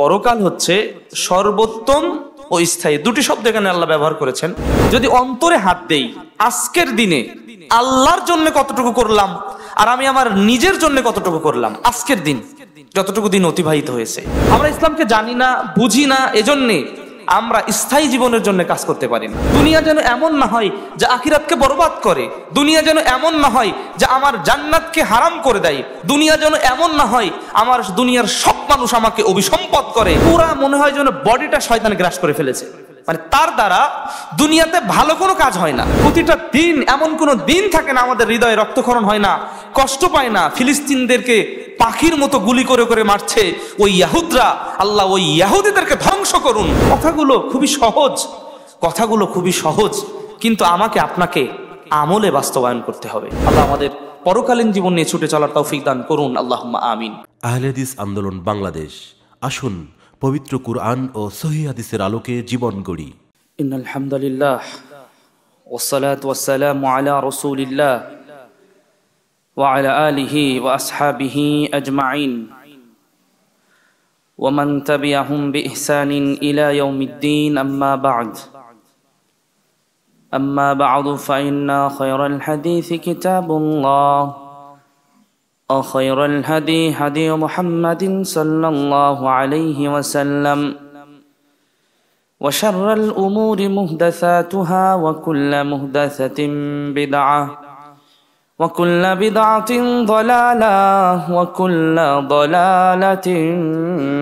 পরকাল হচ্ছে সর্বোত্তম ও স্থায়ী। দুটি শব্দ এখানে আল্লাহ ব্যবহার করেছেন। যদি অন্তরে হাত দেই, আজকের দিনে আল্লাহর জন্য কতটুকু করলাম আর আমি আমার নিজের জন্য কতটুকু করলাম? আজকের দিন যতটুকু দিন অতিবাহিত হয়েছে। আমরা ইসলামকে জানি না, বুঝি না, এজন্যে আমরা স্থায়ী জীবনের জন্য কাজ করতে পারি না। দুনিয়া যেন এমন না হয় যে আখিরাতকে বরবাদ করে। দুনিয়া যেন এমন না হয় যে আমার জান্নাতকে হারাম করে দেয়। দুনিয়া যেন এমন না হয় আমার দুনিয়ার সব মানুষ আমাকে অভিসম্পদ করে। পুরা মনে হয় যেন বডিটা শয়তান গ্রাস করে ফেলেছে। মানে তার দ্বারা দুনিয়াতে ভালো কোনো কাজ হয় না। প্রতিটা দিন এমন কোনো দিন থাকে না, আমাদের হৃদয়ে রক্তক্ষরণ হয় না, কষ্ট পায় না। ফিলিস্তিনদেরকে পাখির মতো গুলি করে করে মারছে ওই ইয়াহুদরা। আল্লাহ ওই ইয়াহুদিদেরকে ধ্বংস করুন। কথাগুলো খুবই সহজ, কথাগুলো খুবই সহজ, কিন্তু আমাকে আপনাকে আমলে বাস্তবায়ন করতে হবে। আল্লাহ আমাদের পরকালীন জীবন নিয়ে ছুটে চলার তৌফিক দান করুন। আল্লাহ আমিন। আহলেদিস আন্দোলন বাংলাদেশ। আসুন পবিত্র কুরআন ও সহি হাদিসের আলোকে জীবন গড়ি إن الحمد لله والصلاة والسلام على رسول الله وعلى آله وأصحابه أجمعين ومن تبعهم بإحسان إلى يوم الدين أما بعد أما بعد فإن خير الحديث كتاب الله وخير الهدي هدي محمد صلى الله عليه وسلم. وشر الأمور محدثاتها وكل محدثة بدعة. وكل بدعة ضلالة وكل ضلالة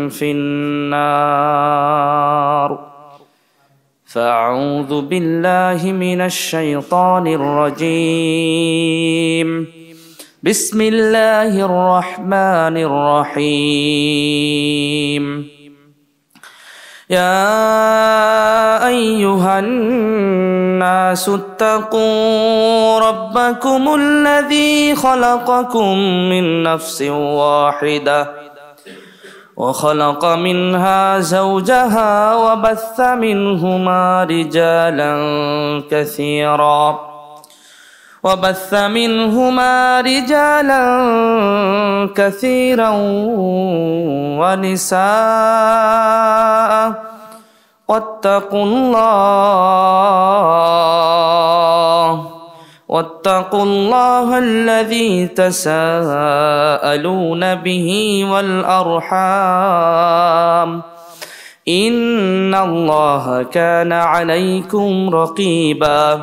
في النار. فأعوذ بالله من الشيطان الرجيم. بسم الله الرحمن الرحيم. يا أيها الناس اتقوا ربكم الذي خلقكم من نفس واحدة وخلق منها زوجها وبث منهما رجالا كثيرا. وبث منهما رجالا كثيرا ونساء. واتقوا الله واتقوا الله الذي تساءلون به والأرحام. إن الله كان عليكم رقيبا.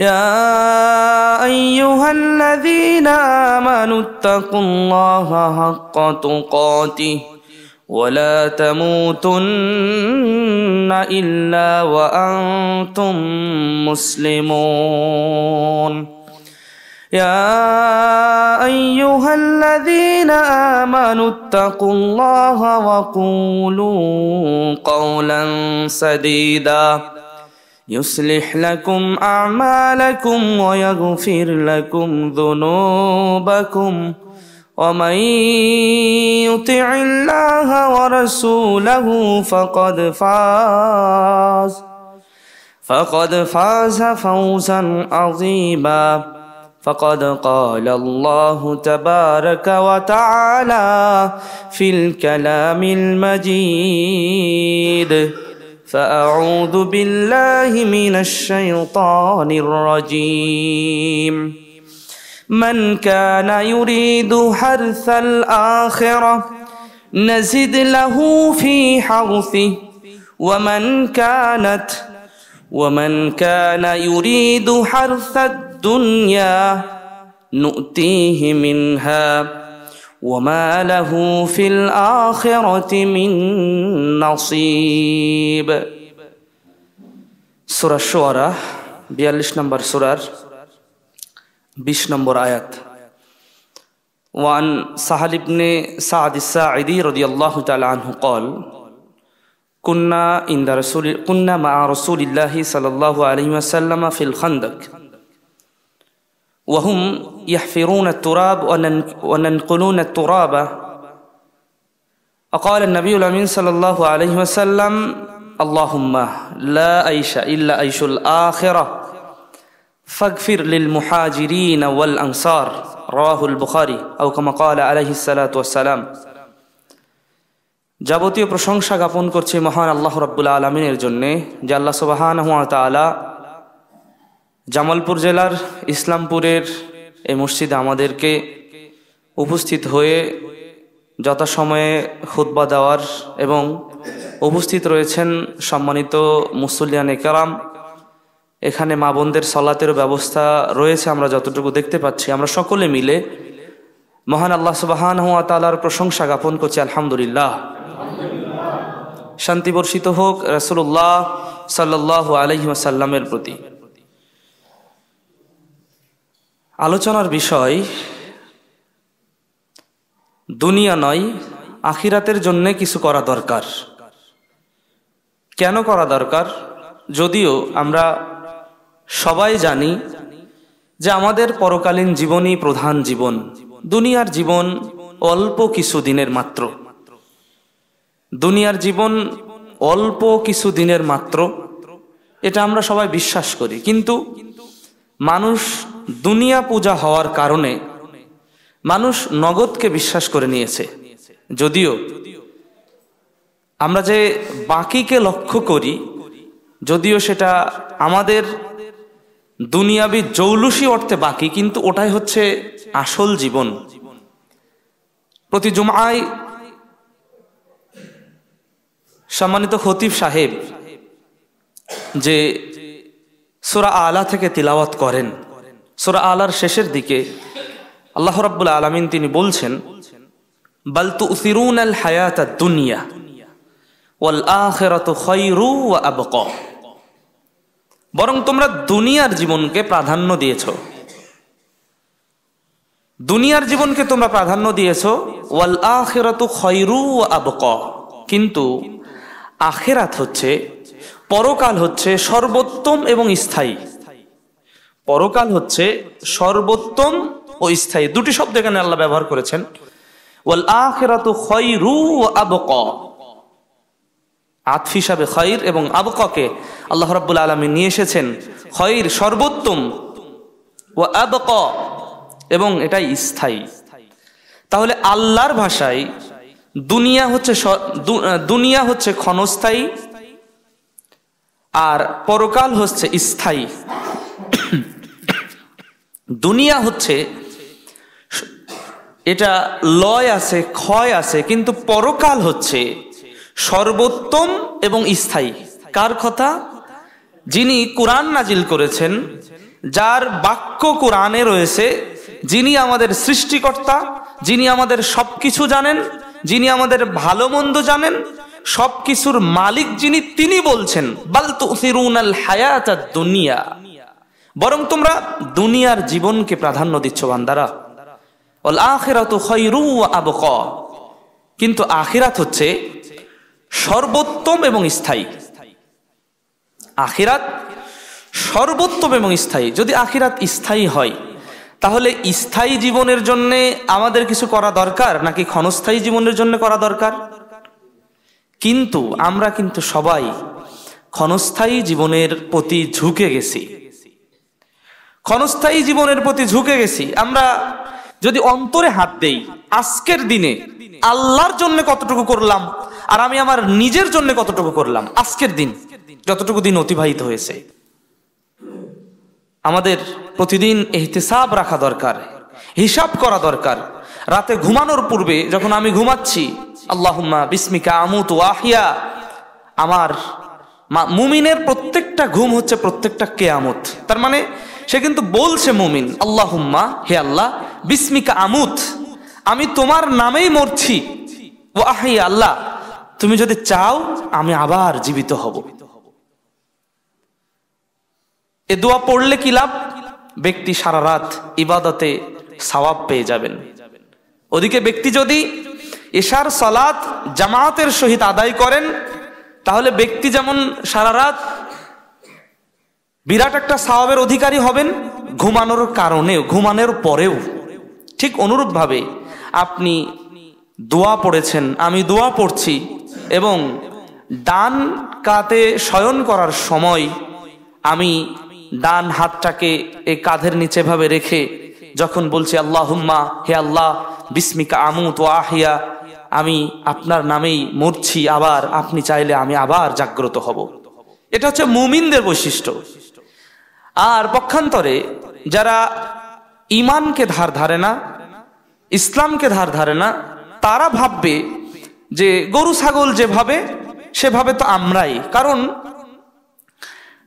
يا أيها الذين آمنوا اتقوا الله حق تقاته ولا تموتن إلا وأنتم مسلمون. يا أيها الذين آمنوا اتقوا الله وقولوا قولا سديدا. يصلح لكم أعمالكم ويغفر لكم ذنوبكم. ومن يطع الله ورسوله فقد فاز فقد فاز فوزا عظيما. فقد قال الله تبارك وتعالى في الكلام المجيد. فأعوذ بالله من الشيطان الرجيم. من كان يريد حرث الآخرة نزد له في حرثه. ومن كانت ومن كان يريد حرث الدنيا نؤتيه منها. وما له في الآخرة من نصيب سورة الشورى بيالش نمبر سورة বিশ নম্বর আয়াত ওয়ান সাহাল ইবনে সাদ الساعدي رضي الله تعالى عنه قال كنا عند رسول كنا مع رسول الله صلى الله عليه وسلم في الخندق وهم يحفرون التراب وننقلون التراب فقال النبي الأمين صلى الله عليه وسلم اللهم لا عيش إلا عيش الآخرة فاغفر للمهاجرين والأنصار رواه البخاري أو كما قال عليه الصلاة والسلام যাবতীয় প্রশংসা জ্ঞাপন করছি মহান আল্লাহ রব্বুল আলমিনের জন্যে যে আল্লাহ সুবাহান তালা জামালপুর জেলার ইসলামপুরের এই মসজিদে আমাদেরকে উপস্থিত হয়ে যথাসময়ে খুতবা দেওয়ার এবং উপস্থিত রয়েছেন সম্মানিত মুসল্লিয়ান একরাম। এখানে মা বোনদের সলাতের ব্যবস্থা রয়েছে, আমরা যতটুকু দেখতে পাচ্ছি। আমরা সকলে মিলে মহান আল্লাহ সুবাহান হুয়া তালার প্রশংসা জ্ঞাপন করছি, আলহামদুলিল্লাহ। শান্তি বর্ষিত হোক রসুল্লাহ সাল্লাহ আলহিমাসাল্লামের প্রতি। আলোচনার বিষয়, দুনিয়া নয়, আখিরাতের জন্য কিছু করা দরকার। কেন করা দরকার? যদিও আমরা সবাই জানি যে আমাদের পরকালীন জীবনই প্রধান জীবন। দুনিয়ার জীবন অল্প কিছু দিনের মাত্র। দুনিয়ার জীবন অল্প কিছু দিনের মাত্র। এটা আমরা সবাই বিশ্বাস করি। কিন্তু মানুষ দুনিয়া পূজা হওয়ার কারণে মানুষ নগদকে বিশ্বাস করে নিয়েছে। যদিও আমরা যে বাকিকে লক্ষ্য করি, যদিও সেটা আমাদের দুনিয়াবি জৌলুসি অর্থে বাকি, কিন্তু ওটাই হচ্ছে আসল জীবন। প্রতি জুমায় সম্মানিত খতিব সাহেব যে সোরা আলা থেকে তিলাওয়াত করেন। সোরা আলার শেষের দিকে আল্লাহ রাব্বুল আলমিন তিনি বলছেন বালতু উসিরুন আল হায়াত দুনিয়া ওয়াল আখিরাত খায়রু ওয়া আবকা। বরং তোমরা দুনিয়ার জীবনকে প্রাধান্য দিয়েছ। দুনিয়ার জীবনকে তোমরা প্রাধান্য দিয়েছ, ওয়াল আখিরাতু খায়রু ওয়া আবকা। কিন্তু আখেরাত হচ্ছে, পরকাল হচ্ছে সর্বোত্তম এবং স্থায়ী। পরকাল হচ্ছে সর্বোত্তম ও স্থায়ী। দুটি শব্দ এখানে আল্লাহ ব্যবহার করেছেন। ওয়াল হিসাবে এবং আল্লাহ রাব্বুল আলমী নিয়ে এসেছেন। সর্বোত্তম ও আবক এবং এটাই স্থায়ী। তাহলে আল্লাহর ভাষায় দুনিয়া হচ্ছে দুনিয়া হচ্ছে ক্ষণস্থায়ী আর পরকাল হচ্ছে স্থায়ী। দুনিয়া হচ্ছে, এটা লয় আছে, ক্ষয় আছে, কিন্তু পরকাল হচ্ছে সর্বোত্তম এবং স্থায়ী। কার কথা? যিনি কোরআন নাজিল করেছেন, যার বাক্য কোরআনে রয়েছে, যিনি আমাদের সৃষ্টিকর্তা, যিনি আমাদের সবকিছু জানেন, যিনি আমাদের ভালো মন্দ জানেন, সবকিছুর মালিক যিনি, তিনি বলছেন বালতু হায়াত দুনিয়া। বরং তোমরা দুনিয়ার জীবনকে প্রাধান্য দিচ্ছ বান্দারা। ওল আখিরাত খৈরু আবক। কিন্তু আখিরাত হচ্ছে সর্বোত্তম এবং স্থায়ী। আখিরাত সর্বোত্তম এবং স্থায়ী। যদি আখিরাত স্থায়ী হয়, তাহলে স্থায়ী জীবনের জন্য আমাদের কিছু করা দরকার নাকি ক্ষণস্থায়ী জীবনের জন্য করা দরকার? কিন্তু আমরা কিন্তু সবাই ক্ষণস্থায়ী জীবনের প্রতি ঝুঁকে গেছি। ক্ষণস্থায়ী জীবনের প্রতি ঝুঁকে গেছি। আমরা যদি অন্তরে হাত দেই, আজকের দিনে আল্লাহর জন্য কতটুকু করলাম আর আমি আমার নিজের জন্য কতটুকু করলাম, আজকের দিন যতটুকু দিন অতিবাহিত হয়েছে। আমাদের প্রতিদিন এহতেসাব রাখা দরকার, হিসাব করা দরকার। রাতে ঘুমানোর পূর্বে যখন আমি ঘুমাচ্ছি, আল্লাহুম্মা বিস্মিকা আমুত ওয়াহিয়া আমার মুমিনের প্রত্যেকটা ঘুম হচ্ছে প্রত্যেকটা কেয়ামত। তার মানে সে কিন্তু বলছে মুমিন, আল্লাহুম্মা, হে আল্লাহ, বিস্মিকা আমুত, আমি তোমার নামেই মরছি। ও আহি আল্লাহ, তুমি যদি চাও, আমি আবার জীবিত হব। এ দোয়া পড়লে কি লাভ? ব্যক্তি সারা রাত ইবাদতে সওয়াব পেয়ে যাবেন। ওদিকে ব্যক্তি যদি এশার সালাত জামাতের সহিত আদায় করেন, তাহলে ব্যক্তি যেমন সারা রাত বিরাট একটা সওয়াবের অধিকারী হবেন ঘুমানোর কারণেও, ঘুমানোর পরেও। ঠিক অনুরূপভাবে আপনি দোয়া পড়েছেন, আমি দোয়া পড়ছি এবং ডান কাতে শয়ন করার সময় আমি ডান হাতটাকে এই কাঁধের নিচে ভাবে রেখে যখন বলছি আল্লাহ হুম্মা হে আল্লাহ, বিস্মিকা আমু তো আহিয়া আমি আপনার নামেই মরছি আবার, আপনি চাইলে আমি আবার জাগ্রত হব। এটা হচ্ছে মুমিনদের বৈশিষ্ট্য। আর পক্ষান্তরে যারা ইমানকে ধার ধারে না, ইসলামকে ধার ধারে না, তারা ভাববে যে গরু, ছাগল যেভাবে, সেভাবে তো আমরাই। কারণ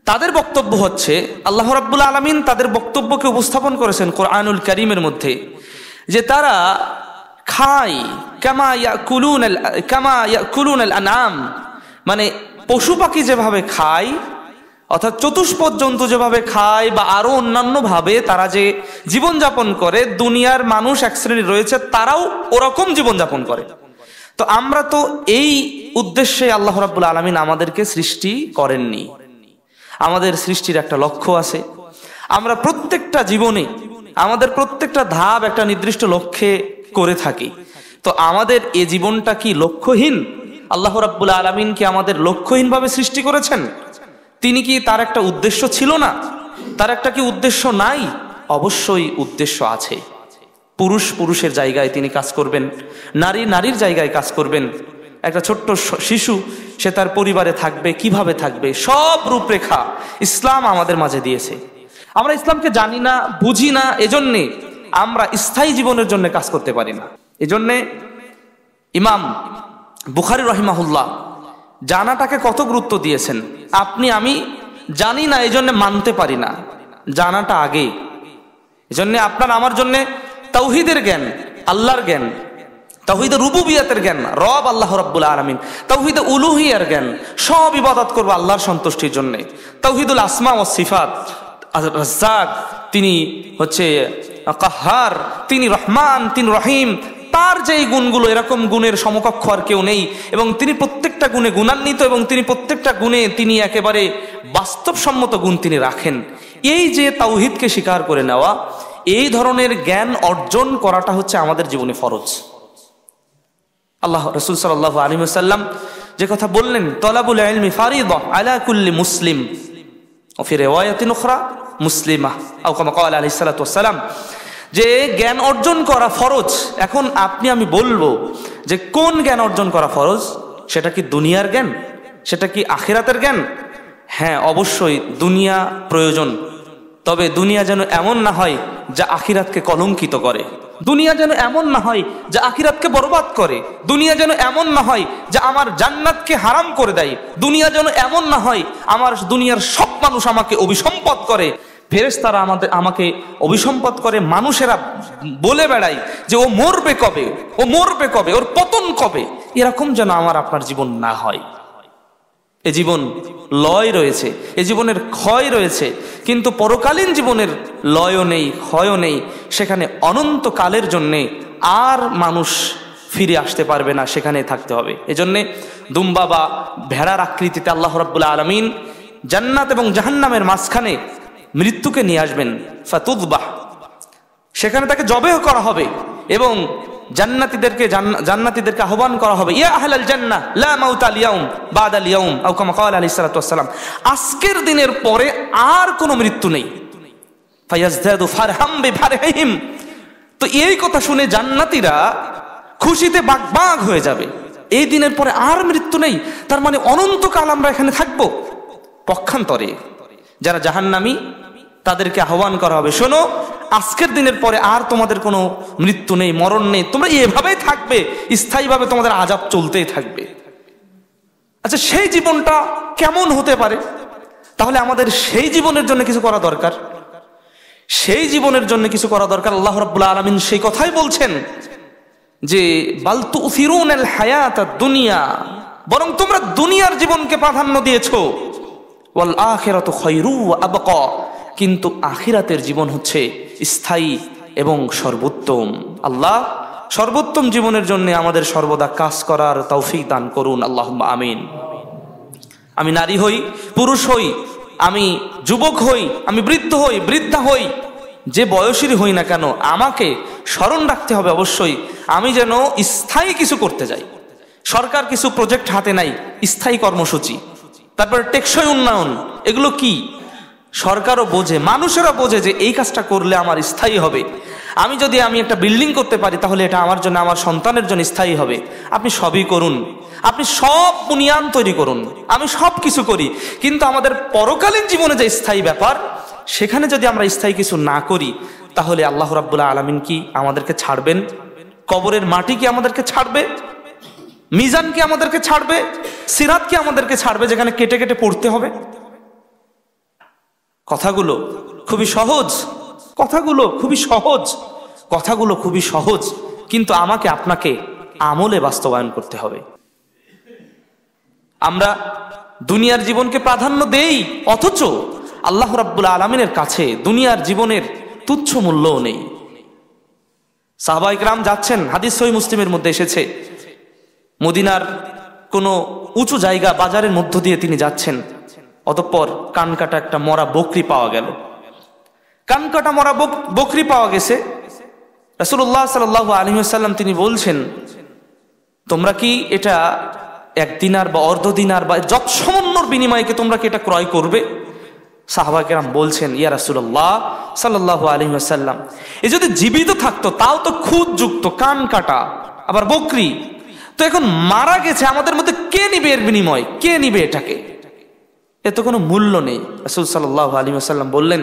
তাদের বক্তব্য হচ্ছে, আল্লাহ রাব্বুল আলমিন তাদের বক্তব্যকে উপস্থাপন করেছেন কোরআনুল করিমের মধ্যে, যে তারা খায় কামা কুলুন কামা মানে পশু পাখি যেভাবে খায় অর্থাৎ চতুষ্পদ জন্তু যেভাবে খায় বা আরও অন্যান্য ভাবে তারা যে জীবনযাপন করে, দুনিয়ার মানুষ এক শ্রেণির রয়েছে, তারাও ওরকম জীবনযাপন করে। তো আমরা তো এই উদ্দেশ্যে আল্লাহ রাবুল আলমিন আমাদেরকে সৃষ্টি করেননি। আমাদের সৃষ্টির একটা লক্ষ্য আছে। আমরা প্রত্যেকটা জীবনে, আমাদের প্রত্যেকটা ধাপ একটা নির্দিষ্ট লক্ষ্যে করে থাকি। তো আমাদের এ জীবনটা কি লক্ষ্যহীন? আল্লাহ রাব্বুল আলমিন কি আমাদের লক্ষ্যহীনভাবে সৃষ্টি করেছেন? তিনি কি তার একটা উদ্দেশ্য ছিল না? তার একটা কি উদ্দেশ্য নাই? অবশ্যই উদ্দেশ্য আছে। পুরুষ পুরুষের জায়গায় তিনি কাজ করবেন, নারী নারীর জায়গায় কাজ করবেন। একটা ছোট্ট শিশু, সে তার পরিবারে থাকবে, কীভাবে থাকবে? সব রূপরেখা ইসলাম আমাদের মাঝে দিয়েছে। আমরা ইসলামকে জানি না, বুঝি না, এজন্যে আমরা স্থায়ী জীবনের জন্য কাজ করতে পারি না। এজন্যে ইমাম বুখারি রহিমাহুল্লাহ জানাটাকে কত গুরুত্ব দিয়েছেন? আপনি, আমি জানি না এই জন্য মানতে পারি না। জানাটা আগে। এজন্য আপনার, আমার জন্য তৌহিদের জ্ঞান, আল্লাহর জ্ঞান, তৌহিদে রুবুবিয়াতের জ্ঞান রব আল্লাহ রব্বুল আলমিন, তৌহিদে উলুহিয়ার জ্ঞান, সব ইবাদত করব আল্লাহর সন্তুষ্টির জন্য। তৌহিদুল আসমা ও সিফাত রাজ্জাক, তিনি হচ্ছে কাহার, তিনি রহমান, তিনি রহিম তার যেই গুণগুলো, এরকম গুণের সমকক্ষ আর কেউ নেই। এবং তিনি প্রত্যেকটা গুণে গুণান্বিত এবং তিনি প্রত্যেকটা গুণে তিনি একেবারে বাস্তবসম্মত গুণ তিনি রাখেন। এই যে তাওহিদকে স্বীকার করে নেওয়া, এই ধরনের জ্ঞান অর্জন করাটা হচ্ছে আমাদের জীবনে ফরজ। আল্লাহ রসুল সাল্লাহ আলিমসাল্লাম যে কথা বললেন, তলাবুল আলমি ফারিদ আলা কুল্লি মুসলিম। ও ফিরে ওয়াতিন ওখরা মুসলিমা আউকামা কাল আলি যে জ্ঞান অর্জন করা ফরজ। এখন আপনি, আমি বলব যে কোন জ্ঞান অর্জন করা ফরজ? সেটা কি দুনিয়ার জ্ঞান? সেটা কি আখিরাতের জ্ঞান? হ্যাঁ অবশ্যই দুনিয়া প্রয়োজন। তবে দুনিয়া যেন এমন না হয় যা আখিরাতকে কলঙ্কিত করে। দুনিয়া যেন এমন না হয় যা আখিরাতকে বরবাদ করে। দুনিয়া যেন এমন না হয় যা আমার জান্নাতকে হারাম করে দেয়। দুনিয়া যেন এমন না হয় আমার দুনিয়ার সব মানুষ আমাকে অভিসম্পদ করে। ফেরেস তারা আমাদের, আমাকে অভিসম্পদ করে, মানুষেরা বলে বেড়ায় যে ও মরবে কবে? ও মরবে কবে? ওর পতন কবে? এরকম যেন আমার আপনার জীবন না হয়। এ জীবন লয় রয়েছে, এ জীবনের ক্ষয় রয়েছে, কিন্তু পরকালীন জীবনের লয়ও নেই, ক্ষয়ও নেই। সেখানে অনন্তকালের জন্যে আর মানুষ ফিরে আসতে পারবে না, সেখানে থাকতে হবে। এজন্যে দুম্বা বা ভেড়ার আকৃতিতে আল্লাহ রাব্বুল আলমিন জান্নাত এবং জাহান্নামের মাঝখানে মৃত্যুকে নিয়ে আসবেন। ফাতুদবাহ। সেখানে তাকে জবেহ করা হবে এবং জান্নাতীদেরকে জান্নাতীদেরকে আহ্বান করা হবে। ইয়া আহলাল জান্নাহ, লা মাউত ইয়াউম, বাদ আল ইয়াউম, আও কামা ক্বালা আলাইহিস সালাতু ওয়াসসালাম আজকের দিনের পরে আর কোনো মৃত্যু নেই। ফায়াজদাদু ফারহাম বিফারহিম তো এই কথা শুনে জান্নাতীরা খুশিতে বাগবাগ হয়ে যাবে। এই দিনের পরে আর মৃত্যু নেই। তার মানে অনন্তকাল আমরা এখানে থাকব। পক্ষান্তরে যারা জাহান্নামী তাদেরকে আহ্বান করা হবে। শোনো, আজকের দিনের পরে আর তোমাদের কোনো মৃত্যু নেই, মরণ নেই। তোমরা এভাবেই থাকবে, স্থায়ীভাবে তোমাদের আজাব চলতেই থাকবে। আচ্ছা সেই জীবনটা কেমন হতে পারে? তাহলে আমাদের সেই জীবনের জন্য কিছু করা দরকার। সেই জীবনের জন্য কিছু করা দরকার। আল্লাহ রাব্বুল আলমিন সেই কথাই বলছেন যে বালতু ফিরুন হায়াত দুনিয়া বরং তোমরা দুনিয়ার জীবনকে প্রাধান্য দিয়েছ। ওয়াল আখেরাত খৈরু আবকা কিন্তু আখিরাতের জীবন হচ্ছে স্থায়ী এবং সর্বোত্তম। আল্লাহ সর্বোত্তম জীবনের জন্য আমাদের সর্বদা কাজ করার তৌফিক দান করুন। আল্লাহ আমিন। আমি নারী হই, পুরুষ হই, আমি যুবক হই, আমি বৃদ্ধ হই, বৃদ্ধা হই, যে বয়সেরই হই না কেন, আমাকে স্মরণ রাখতে হবে অবশ্যই, আমি যেন স্থায়ী কিছু করতে যাই। সরকার কিছু প্রজেক্ট হাতে নাই, স্থায়ী কর্মসূচি। তারপরে টেকসই উন্নয়ন, এগুলো কি? সরকারও বোঝে মানুষেরা বোঝে যে এই কাজটা করলে আমার স্থায়ী হবে। আমি যদি আমি একটা বিল্ডিং করতে পারি, তাহলে এটা আমার জন্য, আমার সন্তানের জন্য স্থায়ী হবে। আপনি সবই করুন। আপনি সব বুনিয়ান তৈরি করুন। আমি সব কিছু করি। কিন্তু আমাদের পরকালীন জীবনে যে স্থায়ী ব্যাপার, সেখানে যদি আমরা স্থায়ী কিছু না করি, তাহলে আল্লাহ রাব্বুল্লাহ আলমিন কি আমাদেরকে ছাড়বেন? কবরের মাটি কি আমাদেরকে ছাড়বে? মিজান কি আমাদেরকে ছাড়বে? সিরাত কি আমাদেরকে ছাড়বে, যেখানে কেটে কেটে পড়তে হবে? কথাগুলো খুবই সহজ, কথাগুলো খুবই সহজ, কথাগুলো খুবই সহজ, কিন্তু আমাকে আপনাকে আমলে বাস্তবায়ন করতে হবে। আমরা দুনিয়ার জীবনকে প্রাধান্য দেই, অথচ আল্লাহ রাব্বুল আলমিনের কাছে দুনিয়ার জীবনের তুচ্ছ মূল্যও নেই। সাহবাইক রাম যাচ্ছেন, হাদিস সই মুসলিমের মধ্যে এসেছে। মদিনার কোনো উঁচু জায়গা বাজারের মধ্য দিয়ে তিনি যাচ্ছেন। অতঃপর কান কাটা একটা মরা বকরি পাওয়া গেল। কান কাটা মরা বকরি পাওয়া গেছে। রাসুল্লাহ সাল আলহিহাল্লাম তিনি বলছেন, তোমরা কি এটা এক দিনার বা অর্ধ দিনার বা যত সমন্বর বিনিময়কে তোমরা কি এটা ক্রয় করবে? সাহবাকেরাম বলছেন, ইয়া রাসুল্লাহ সাল্লাহ আলহিহাল্লাম এ যদি জীবিত থাকতো, তাও তো খুদ যুক্ত, কান কাটা, আবার বকরি। তো এখন মারা গেছে, আমাদের মধ্যে কে নিবে এর বিনিময়? কে নিবে এটাকে? এ তো কোনো মূল্য নেই। রাসুল সাল্লাহ আলী আসাল্লাম বললেন,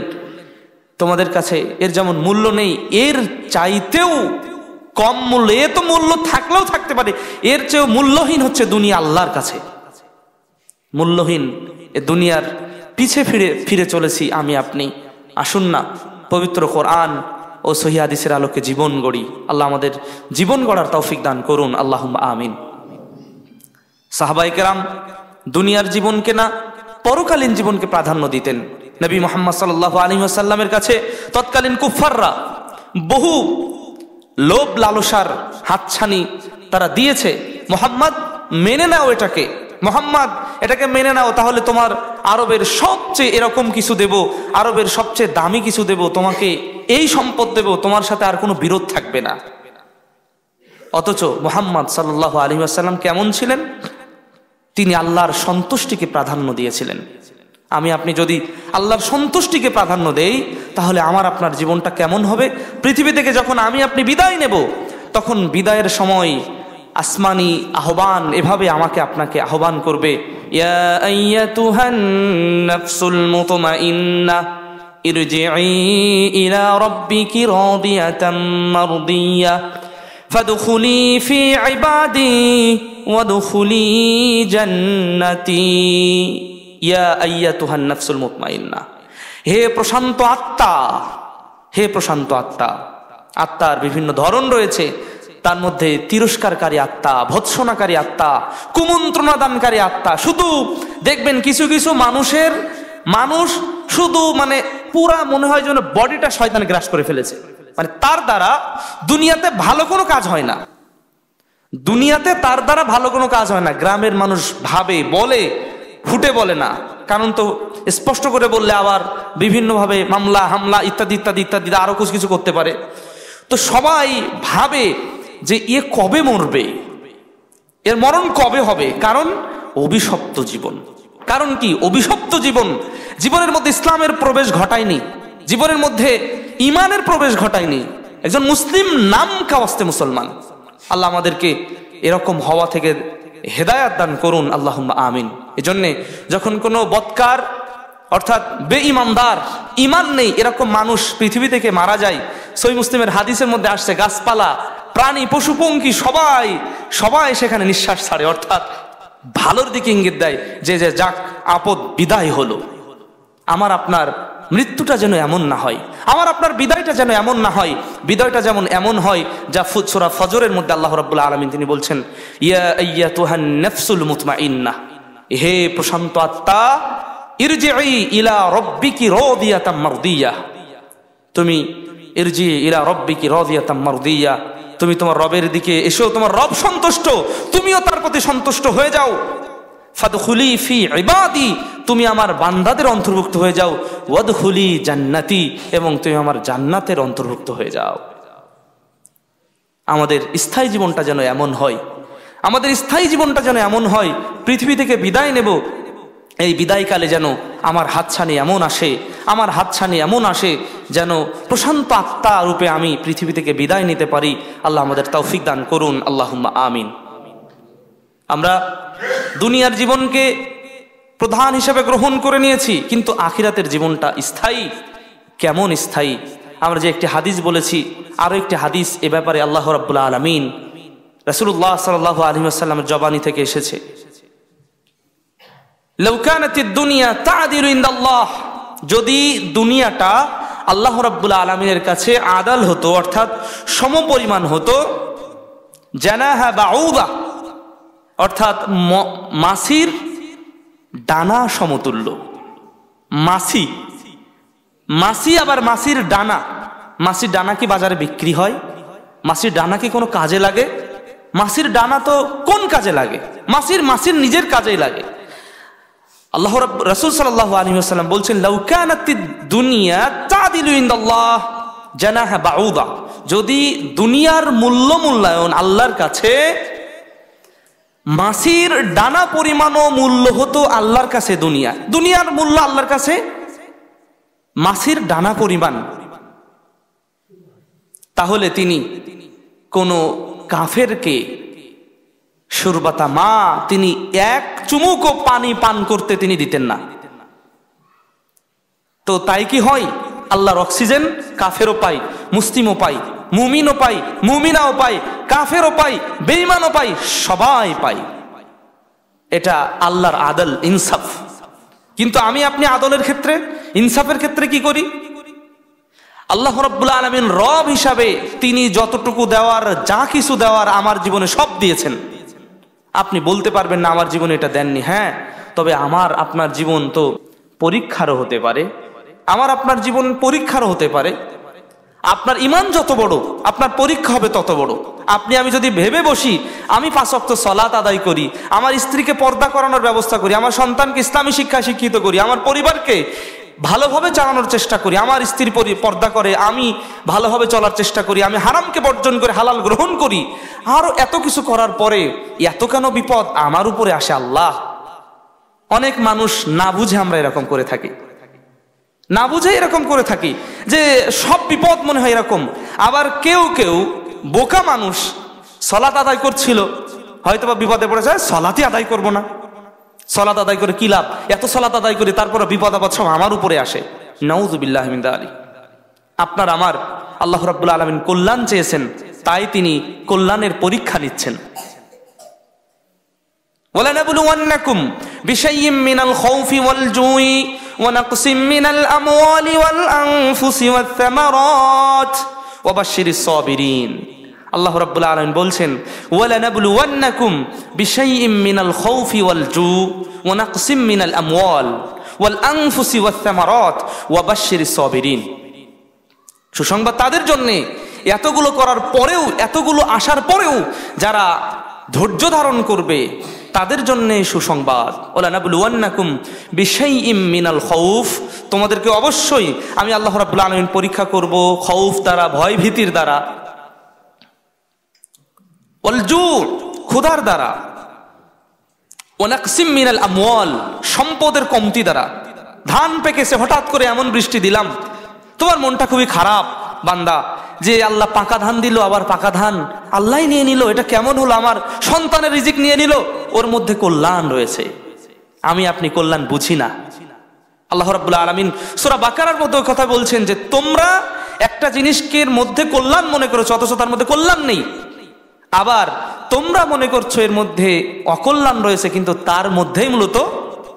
তোমাদের কাছে এর যেমন মূল্য নেই, এর চাইতেও কম মূল্য, এ তো মূল্য থাকলেও থাকতে পারে। এর চেয়েও মূল্যহীন হচ্ছে দুনিয়া আল্লাহর কাছে। মূল্যহীন এ দুনিয়ার পিছে ফিরে ফিরে চলেছি আমি আপনি। আসুন না, পবিত্র কোরআন ও সহিদিসের আলোকে জীবন গড়ি। আল্লাহ আমাদের জীবন গড়ার তৌফিক দান করুন। আল্লাহ আমিন। সাহাবাইকেরাম দুনিয়ার জীবনকে না পরকালীন জীবনকে প্রাধান্য দিতেন। নবী মোহাম্মদ আলী আসাল্লামের কাছে তৎকালীন কুফাররা বহু লোভ লালসার হাতছানি তারা দিয়েছে। মোহাম্মদ, মেনে নাও এটাকে। মোহাম্মদ, এটাকে মেনে নাও, তাহলে তোমার আরবের সবচেয়ে এরকম কিছু দেব, আরবের সবচেয়ে দামি কিছু দেব, তোমাকে এই সম্পদ দেব, তোমার সাথে আর কোনো বিরোধ থাকবে না। অথচ মোহাম্মদ সাল্লাহ আলী আসাল্লাম কেমন ছিলেন? তিনি আল্লাহর সন্তুষ্টিকে প্রাধান্য দিয়েছিলেন। আমি, আপনি যদি আল্লাহর সন্তুষ্টিকে প্রাধান্য দেই, তাহলে আমার আপনার জীবনটা কেমন হবে? পৃথিবী থেকে যখন আমি, আপনি বিদায় নেব, তখন বিদায়ের সময় আসমানি আহ্বান এভাবে আমাকে আপনাকে আহ্বান করবে। ইলা ওয়াদুফুলি জান্নাতি। ইয়া আইয়া তুহান নাফসুল মুতমাইন্না। হে প্রশান্ত আত্মা, হে প্রশান্ত আত্মা, আত্মার বিভিন্ন ধরন রয়েছে। তার মধ্যে তিরস্কারকারী আত্মা, ভৎসনাকারী আত্মা, কুমন্ত্রণাদানকারী আত্মা, শুধু দেখবেন কিছু কিছু মানুষের, মানুষ শুধু মানে পুরা মনে হয় যেন বডিটা শয়তান গ্রাস করে ফেলেছে। মানে তার দ্বারা দুনিয়াতে ভালো কোনো কাজ হয় না। দুনিয়াতে তার দ্বারা ভালো কোনো কাজ হয় না। গ্রামের মানুষ ভাবে, বলে, ফুটে বলে না। কারণ তো স্পষ্ট করে বললে আবার বিভিন্নভাবে মামলা, হামলা, ইত্যাদি ইত্যাদি ইত্যাদি আরও কিছু কিছু করতে পারে। তো সবাই ভাবে যে এ কবে মরবে? এর মরণ কবে হবে? কারণ অভিশপ্ত জীবন। কারণ কি? অভিশপ্ত জীবন। জীবনের মধ্যে ইসলামের প্রবেশ ঘটায়নি। জীবনের মধ্যে ইমানের প্রবেশ ঘটায়নি। একজন মুসলিম নাম কাওয়াস্তে মুসলমান। আল্লাহ আমাদেরকে এরকম হওয়া থেকে হেদায়াত দান করুন আল্লাহ আমিন। এজন্যে যখন কোনো বৎকার, অর্থাৎ বে ইমানদার ইমান নেই, এরকম মানুষ পৃথিবী থেকে মারা যায়, সই মুসলিমের হাদিসের মধ্যে আসছে, গাছপালা, প্রাণী, পশু, পঙ্খী, সবাই সবাই সেখানে নিঃশ্বাস ছাড়ে, অর্থাৎ ভালোর দিকে ইঙ্গিত দেয়, যে যে, যাক, আপদ বিদায় হলো। আমার, আপনার মৃত্যুটা যেন এমন না হয়। আমার আপনার বিদায়টা যেন এমন না হয়। বিদায়টা যেমন এমন হয়, যা ফুৎসুরা ফজরের মধ্যে আল্লাহ রাবুল্লাহ আলমিন তিনি বলছেন, ইয়া ইয়া তুহান নফসুল মুতমা ইন্না হে প্রশান্ত আত্মা ইরজি ইলা রব্বিকি রদিয়াতাম মারদিয়া। তুমি ইরজি ইলা রব্বিকি রদিয়াতাম মারদিয়া। তুমি তোমার রবের দিকে এসেও তোমার রব সন্তুষ্ট, তুমিও তার প্রতি সন্তুষ্ট হয়ে যাও। ফাদখুলি ফি ইবাদি, তুমি আমার বান্দাদের অন্তর্ভুক্ত হয়ে যাও। ওয়াদখুলি জান্নাতি, এবং তুমি আমার জান্নাতের অন্তর্ভুক্ত হয়ে যাও। আমাদের স্থায়ী জীবনটা যেন এমন হয়। আমাদের স্থায়ী জীবনটা যেন এমন হয়, পৃথিবী থেকে বিদায় নেব। এই বিদায়কালে যেন আমার হাতছানি এমন আসে, আমার হাতছানি এমন আসে, যেন প্রশান্ত আত্মা রূপে আমি পৃথিবী থেকে বিদায় নিতে পারি। আল্লাহ আমাদের তৌফিক দান করুন। আল্লাহ আমিন। আমরা দুনিয়ার জীবনকে প্রধান হিসেবে গ্রহণ করে নিয়েছি, কিন্তু আখিরাতের জীবনটা স্থায়ী। কেমন স্থায়ী? আমরা যে একটি হাদিস বলেছি, আরও একটি হাদিস এ ব্যাপারে আল্লাহ রাবুল্লাহ আলমিন রসুল্লাহ সাল আলহি আসাল্লামের জবানি থেকে এসেছে। যদি দুনিয়াটা আল্লাহ রাব্বুল আলমিনের কাছে আদাল হতো, অর্থাৎ সমপরিমাণ হতো, জানাহা বা অর্থাৎ মাসির ডানা সমতুল্য। মাসি। মাসি আবার মাসির ডানা। মাসির ডানা কি বাজারে বিক্রি হয়? মাসির ডানা কি কোনো কাজে লাগে? মাসির ডানা তো কোন কাজে লাগে? মাসির মাসির নিজের কাজেই লাগে। আল্লাহ রসুল সাল্লাহ আলী আসাল্লাম বলছেন লৌকানাতি দুনিয়া তা তাদিলু ইন্দাল্লাহ জানাহা বাউদা। যদি দুনিয়ার মূল্য মূল্যায়ন আল্লাহর কাছে মাসির ডানা পরিমাণও মূল্য হতো আল্লাহর কাছে দুনিয়া দুনিয়ার মূল্য আল্লাহর কাছে? মাসির ডানা পরিমাণ। তাহলে তিনি কোনো কাফেরকে সুরবাতা মা, তিনি এক চুমুকও পানি পান করতে তিনি দিতেন না। তো তাই কি হয়? আল্লাহর অক্সিজেন কাফেরও পাই মুসলিমও পাই মুমিনও পাই, মুমিনাও পাই, কাফেরও পাই বেইমানও পাই, সবাই পাই। এটা আল্লাহর আদল, ইনসাফ। কিন্তু আমি আপনি আদলের ক্ষেত্রে, ইনসাফের ক্ষেত্রে কি করি? আল্লাহ রব্বুল আলমিন রব হিসাবে তিনি যতটুকু দেওয়ার, যা কিছু দেওয়ার আমার জীবনে সব দিয়েছেন। আপনি বলতে পারবেন না, আমার জীবনে এটা দেননি। হ্যাঁ তবে আমার, আপনার জীবন তো পরীক্ষারও হতে পারে। আমার, আপনার জীবন পরীক্ষারও হতে পারে। আপনার ইমান যত বড়, আপনার পরীক্ষা হবে তত বড়। আপনি, আমি যদি ভেবে বসি, আমি পাঁচ পাঁচক্ত সলাত আদায় করি, আমার স্ত্রীকে পর্দা করানোর ব্যবস্থা করি, আমার সন্তানকে ইসলামী শিক্ষা শিক্ষিত করি, আমার পরিবারকে ভালোভাবে চালানোর চেষ্টা করি, আমার স্ত্রী পর্দা করে, আমি ভালোভাবে চলার চেষ্টা করি, আমি হারামকে বর্জন করে, হালাল গ্রহণ করি আরও এত কিছু করার পরে এত কেন বিপদ আমার উপরে আসে আল্লাহ। অনেক মানুষ না বুঝে আমরা এরকম করে থাকি। না বুঝে এরকম করে থাকি যে সব বিপদ মনে হয় এরকম। আবার কেউ কেউ বোকা মানুষ সলাত আদায় করছিল। হয়তো বা বিপদে পড়েছে, সলাতই আদায় করব না। সলাত আদায় করে কি লাভ? এত সলাত আদায় করি তারপরে বিপদ আপদ সব আমার উপরে আসে। নওজুবিল্লাহ আলী আপনার, আমার আল্লাহ রাবুল্লা আলমিন কল্যাণ চেয়েছেন, তাই তিনি কল্যাণের পরীক্ষা নিচ্ছেন। ولنبلونكم بشيء من الخوف والجوع ونقص من الأموال والأنفس والثمرات وبشر الصابرين আল্লাহ রাব্বুল আলামিন বলছেন ওয়ালানাবলুওয়ান্নাকুম বিশাইইম মিনাল খাউফি ওয়াল জু ওয়া নাকসিম মিনাল আমওয়াল ওয়াল আনফুসি ওয়াথ থামারাত ওয়া বাশশিরিস সাবিরিন সুসংবাদ তাদের জন্য এতগুলো করার পরেও এতগুলো আসার পরেও যারা ধৈর্য ধারণ করবে তাদের জন্য সুসংবাদ। ওলানাবুলুয়ান্নাকুম বিশাইইম মিনাল খৌফ। তোমাদেরকে অবশ্যই আমি আল্লাহ রাবুল আলমিন পরীক্ষা করব খৌফ দ্বারা, ভয় ভীতির দ্বারা। ক্ষুধার দ্বারা। ওনাকসিম মিনাল আমওয়াল, সম্পদের কমতি দ্বারা। ধান পেকেছে, হঠাৎ করে এমন বৃষ্টি দিলাম। তোমার মনটা খুবই খারাপ। বান্দা, যে আল্লাহ পাকা ধান দিল, আবার পাকা ধান আল্লাহ নিয়ে নিল, এটা কেমন হলো? আমার সন্তানের রিজিক নিয়ে নিল, ওর মধ্যে কল্যাণ রয়েছে। আমি আপনি কল্যাণ বুঝি না। আল্লাহ রাবুল্লাহ আলমিন সোরা বাকারার মধ্যে কথা বলছেন যে, তোমরা একটা জিনিসকে মধ্যে কল্যাণ মনে করেছ, অথচ তার মধ্যে কল্যাণ নেই। আবার তোমরা মনে করছ এর মধ্যে অকল্যাণ রয়েছে, কিন্তু তার মধ্যেই মূলত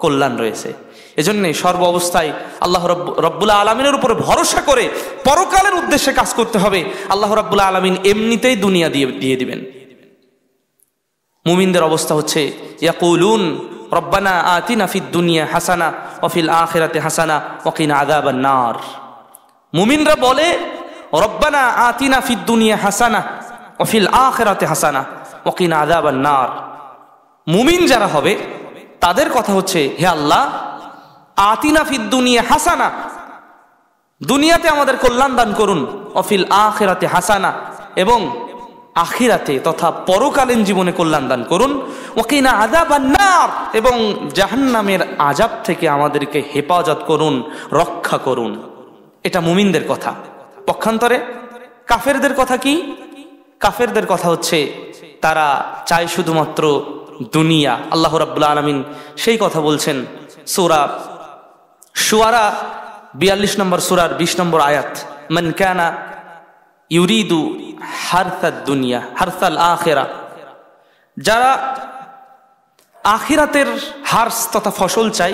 কল্যাণ রয়েছে। এজন্য সর্ব অবস্থায় আল্লাহ রব রব্বুল্লাহ আলমিনের উপরে ভরসা করে পরকালের উদ্দেশ্যে কাজ করতে হবে। আল্লাহ রব্বুল্লাহ আলমিন এমনিতেই দুনিয়া দিয়ে দিয়ে দিবেন। মুমিনদের অবস্থা হচ্ছে, ইয়াকুলুন, রব্বানা আতিনা ফিদ দুনিয়া হাসানা অফিল আখেরাতে হাসানা ওকিনা আদাবান নার। মুমিনরা বলে, রব্বানা আতিনা ফিদ দুনিয়া হাসানা অফিল আখেরাতে হাসানা ওকিনা আদাবান নার। মুমিন যারা হবে, তাদের কথা হচ্ছে, হে আল্লাহ আতিনা ফিদ দুনিয়া হাসানা। দুনিয়াতে আমাদের কল্যাণ দান করুন। অফিল আখেরাতে হাসানা এবং আখিরাতে তথা পরকালীন জীবনে কল্যাণ দান করুন। ওকিনা আজাব নার এবং জাহান্নামের আজাব থেকে আমাদেরকে হেফাজত করুন, রক্ষা করুন। এটা মুমিনদের কথা। পক্ষান্তরে কাফেরদের কথা কি? কাফেরদের কথা হচ্ছে, তারা চায় শুধুমাত্র দুনিয়া। আল্লাহ রাব্বুল আলমিন সেই কথা বলছেন। সৌরা সুয়ারা বিয়াল্লিশ নম্বর সুরার বিশ নম্বর আয়াত, মান কানা ইউরিদু হারসাদ দুনিয়া, হারসাল আখেরা। যারা আখিরাতের হার্স তথা ফসল চাই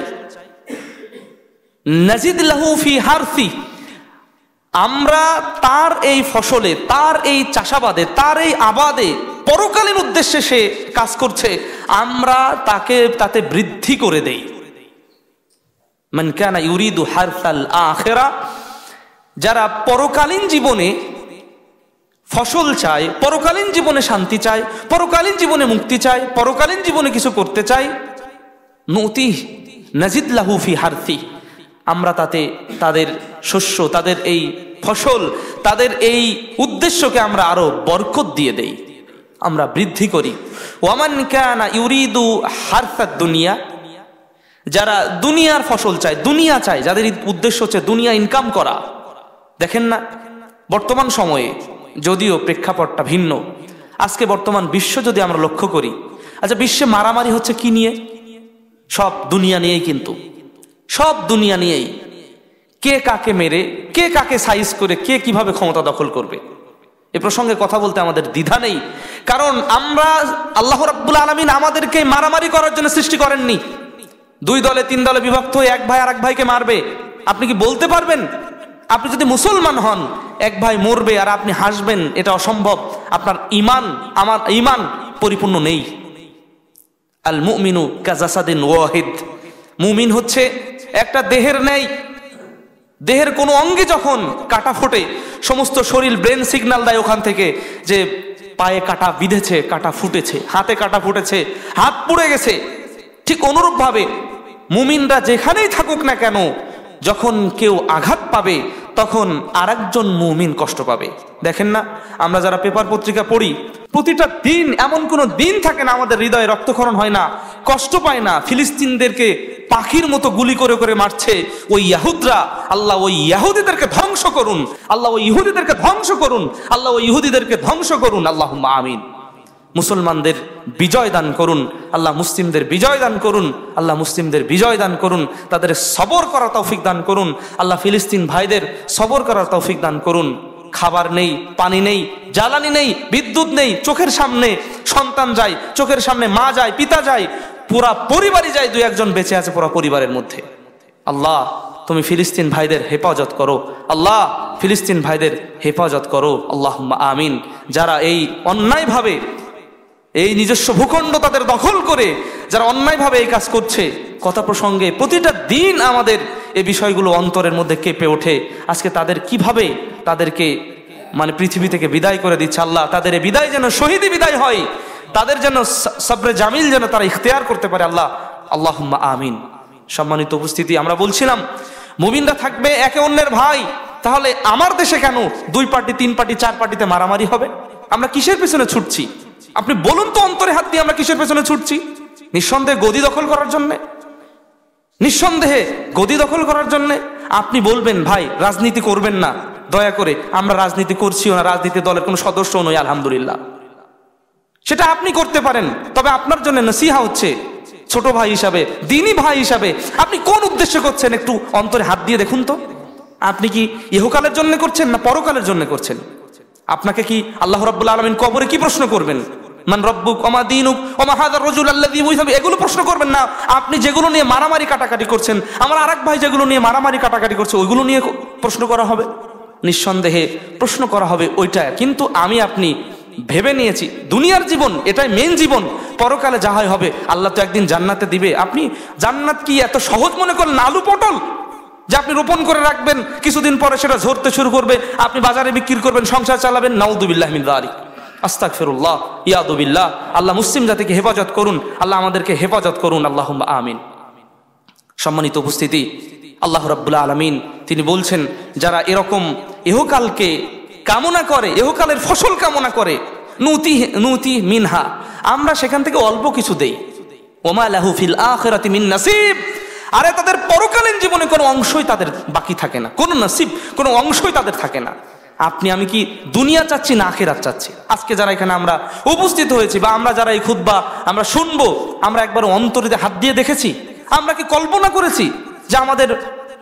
নাজিদ লাহু ফি হারসি। আমরা তার এই ফসলে, তার এই চাষাবাদে, তার এই আবাদে পরকালীন উদ্দেশ্যে সে কাজ করছে, আমরা তাকে, তাতে বৃদ্ধি করে দেই। মান কানা ইউরিদু হারসাল আখেরা, যারা পরকালীন জীবনে ফসল চায়, পরকালীন জীবনে শান্তি চায়, পরকালীন জীবনে মুক্তি চায়, পরকালীন জীবনে কিছু করতে চায়, নতি নাজিদ লাহুফি হারথি আমরা তাতে তাদের শস্য, তাদের এই ফসল, তাদের এই উদ্দেশ্যকে আমরা আরও বরকত দিয়ে দেই, আমরা বৃদ্ধি করি। ওয়ামান কানা ইউরিদু হারসাদ দুনিয়া যারা দুনিয়ার ফসল চায়, দুনিয়া চায়, যাদের উদ্দেশ্য হচ্ছে দুনিয়া ইনকাম করা। দেখেন না, বর্তমান সময়ে যদিও প্রেক্ষাপটটা ভিন্ন, আজকে বর্তমান বিশ্ব যদি আমরা লক্ষ্য করি আচ্ছা বিশ্বে মারামারি হচ্ছে কি নিয়ে? সব দুনিয়া নিয়েই কিন্তু, সব দুনিয়া নিয়েই। কে কাকে মেরে, কে কাকে সাইজ করে, কে কীভাবে ক্ষমতা দখল করবে? এ প্রসঙ্গে কথা বলতে আমাদের দ্বিধা নেই, কারণ আমরা আল্লাহ রাব্বুল আলমিন আমাদেরকে মারামারি করার জন্য সৃষ্টি করেননি। দুই দলে, তিন দলে বিভক্ত হয়ে এক ভাই আর এক ভাইকে মারবে। আপনি কি বলতে পারবেন? আপনি যদি মুসলমান হন, এক ভাই মরবে আর আপনি হাসবেন, এটা অসম্ভব। আপনার ইমান, আমার ইমান পরিপূর্ণ নেই। আল মুমিনু কাজাসাদিন ওয়াহিদ। মুমিন হচ্ছে একটা দেহের নেই দেহের কোনো অঙ্গে যখন কাটা ফোটে, সমস্ত শরীর ব্রেন সিগন্যাল দেয় ওখান থেকে যে পায়ে কাটা বিঁধেছে, কাটা ফুটেছে, হাতে কাটা ফুটেছে, হাত পুড়ে গেছে। ঠিক অনুরূপভাবে মুমিনরা যেখানেই থাকুক না কেন, যখন কেউ আঘাত পাবে, তখন আরেকজন মুমিন কষ্ট পাবে। দেখেন না, আমরা যারা পেপার পত্রিকা পড়ি, প্রতিটা দিন এমন কোনো দিন থাকে না, আমাদের হৃদয়ে রক্তক্ষরণ হয় না, কষ্ট পায় না, ফিলিস্তিনদেরকে পাখির মতো গুলি করে করে মারছে। ওই ইয়াহুদরা, আল্লাহ ওই ইয়াহুদিদেরকে ধ্বংস করুন, আল্লাহ ওই ইহুদিদেরকে ধ্বংস করুন, আল্লাহ ওই ইহুদিদেরকে ধ্বংস করুন আল্লাহ আমিন। মুসলমানদের বিজয় দান করুন, আল্লাহ মুসলিমদের বিজয় দান করুন, আল্লাহ মুসলিমদের বিজয় দান করুন, তাদের সবর করার তৌফিক দান করুন, আল্লাহ ফিলিস্তিন ভাইদের সবর করার তৌফিক দান করুন। খাবার নেই, পানি নেই, জ্বালানি নেই, বিদ্যুৎ নেই, চোখের সামনে সন্তান যায়, চোখের সামনে মা যায়, পিতা যায়, পুরা পরিবারই যায়, দুই একজন বেঁচে আছে পুরা পরিবারের মধ্যে। আল্লাহ, তুমি ফিলিস্তিন ভাইদের হেফাজত করো। আল্লাহ, ফিলিস্তিন ভাইদের হেফাজত করো। আল্লাহ আমিন। যারা এই অন্যায়ভাবে এই নিজস্ব ভূখণ্ড তাদের দখল করে, যারা অন্যায়ভাবে এই কাজ করছে। কথা প্রসঙ্গে প্রতিটা দিন আমাদের এই বিষয়গুলো অন্তরের মধ্যে কেঁপে ওঠে। আজকে তাদের কীভাবে তাদেরকে মানে পৃথিবী থেকে বিদায় করে দিচ্ছে আল্লাহ? তাদের এই বিদায় যেন শহীদি বিদায় হয়, তাদের যেন সবরে জামিল যেন তারা ইখতিয়ার করতে পারে আল্লাহ। আল্লাহ আমিন। সম্মানিত উপস্থিতি, আমরা বলছিলাম, মুমিনরা থাকবে একে অন্যের ভাই, তাহলে আমার দেশে কেন দুই পার্টি, তিন পার্টি, চার পার্টিতে মারামারি হবে? আমরা কিসের পেছনে ছুটছি? আপনি বলুন তো অন্তরে হাত দিয়ে আমরা কিসের পেছনে ছুটছি? নিঃসন্দেহে গদি দখল করার জন্যে? নিঃসন্দেহে গদি দখল করার জন্যে? আপনি বলবেন, ভাই, রাজনীতি করবেন না। দয়া করে, আমরা রাজনীতি করছিও না, রাজনীতি দলের কোনো সদস্য নই, আলহামদুলিল্লাহ। সেটা আপনি করতে পারেন, তবে আপনার জন্য নসিহা হচ্ছে ছোট ভাই হিসাবে, দিনী ভাই হিসাবে। আপনি কোন উদ্দেশ্য করছেন একটু অন্তরে হাত দিয়ে দেখুন তো? আপনি কি ইহকালের জন্য করছেন না পরকালের জন্য করছেন? আপনাকে কি আল্লাহ রাব্বুল আলমিন কবরে কি প্রশ্ন করবেন? মান রব্বুক অমা দিনুক অমা হাজার রজুল ওইভাবে এগুলো প্রশ্ন করবেন না। আপনি যেগুলো নিয়ে মারামারি কাটাকাটি করছেন, আমার আরেক ভাই যেগুলো নিয়ে মারামারি কাটাকাটি করছে, ওইগুলো নিয়ে প্রশ্ন করা হবে। নিঃসন্দেহে প্রশ্ন করা হবে ওইটা কিন্তু আমি আপনি ভেবে নিয়েছি, দুনিয়ার জীবন এটাই মেন জীবন, পরকালে যা হয় হবে, আল্লাহ তো একদিন জান্নাতে দিবে। আপনি জান্নাত কি এত সহজ মনে করেন? আলু পটল? যে আপনি রোপণ করে রাখবেন, কিছুদিন পরে সেটা ঝরতে শুরু করবে, আপনি বাজারে বিক্রি করবেন, সংসার চালাবেন নাউদুবিল্লাহ মিন দারিক আস্তাক ফিরুল্লাহ ইয়াদুবিল্লাহ, আল্লাহ মুসলিম জাতিকে হেফাজত করুন, আল্লাহ আমাদেরকে হেফাজত করুন আল্লাহ আমিন। সম্মানিত উপস্থিতি, আল্লাহ রাব্বুল্লাহ আলমিন, তিনি বলছেন, যারা এরকম ইহকালকে কামনা করে এহকালের ফসল কামনা করে, নুতি নুতি মিনহা, আমরা সেখান থেকে অল্প কিছু দেই। ওমা আখিরাতি মিন নাসিব, আরে তাদের পরকালীন জীবনে কোনো অংশই তাদের বাকি থাকে না, কোনো নাসিব, কোনো অংশই তাদের থাকে না। আপনি, আমি কি দুনিয়া চাচ্ছি না আখেরাত চাচ্ছি? আজকে যারা এখানে আমরা উপস্থিত হয়েছি বা আমরা যারা এই খুদ্া আমরা শুনব, আমরা একবার অন্তরে হাত দিয়ে দেখেছি, আমরা কি কল্পনা করেছি যে আমাদের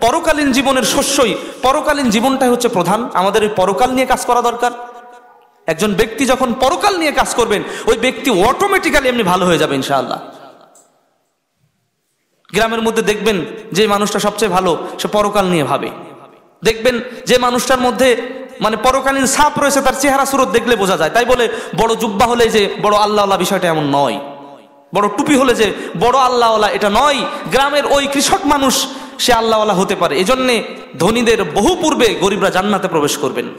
পরকালীন জীবনের শস্যই, পরকালীন জীবনটাই হচ্ছে প্রধান? আমাদের ওই পরকাল নিয়ে কাজ করা দরকার। একজন ব্যক্তি যখন পরকাল নিয়ে কাজ করবেন, ওই ব্যক্তি অটোমেটিক্যালি এমনি ভালো হয়ে যাবে ইনশাআল্লাহ। গ্রামের মধ্যে দেখবেন যে মানুষটা সবচেয়ে ভালো, সে পরকাল নিয়ে ভাবে। দেখবেন যে মানুষটার মধ্যে মানে পরকালীন সাপ রয়েছে, তার চেহারা সুরত দেখলে বোঝা যায়। তাই বলে, বড় জুব্বা হলে যে বড় আল্লাহ বিষয়টা এমন নয়। বড় টুপি হলে যে বড় আল্লাহওয়ালা এটা নয়। গ্রামের ওই কৃষক মানুষ, সে আল্লাহওয়ালা হতে পারে। এজন্যে ধনীদের বহু পূর্বে গরিবরা জান্নাতে প্রবেশ করবেন।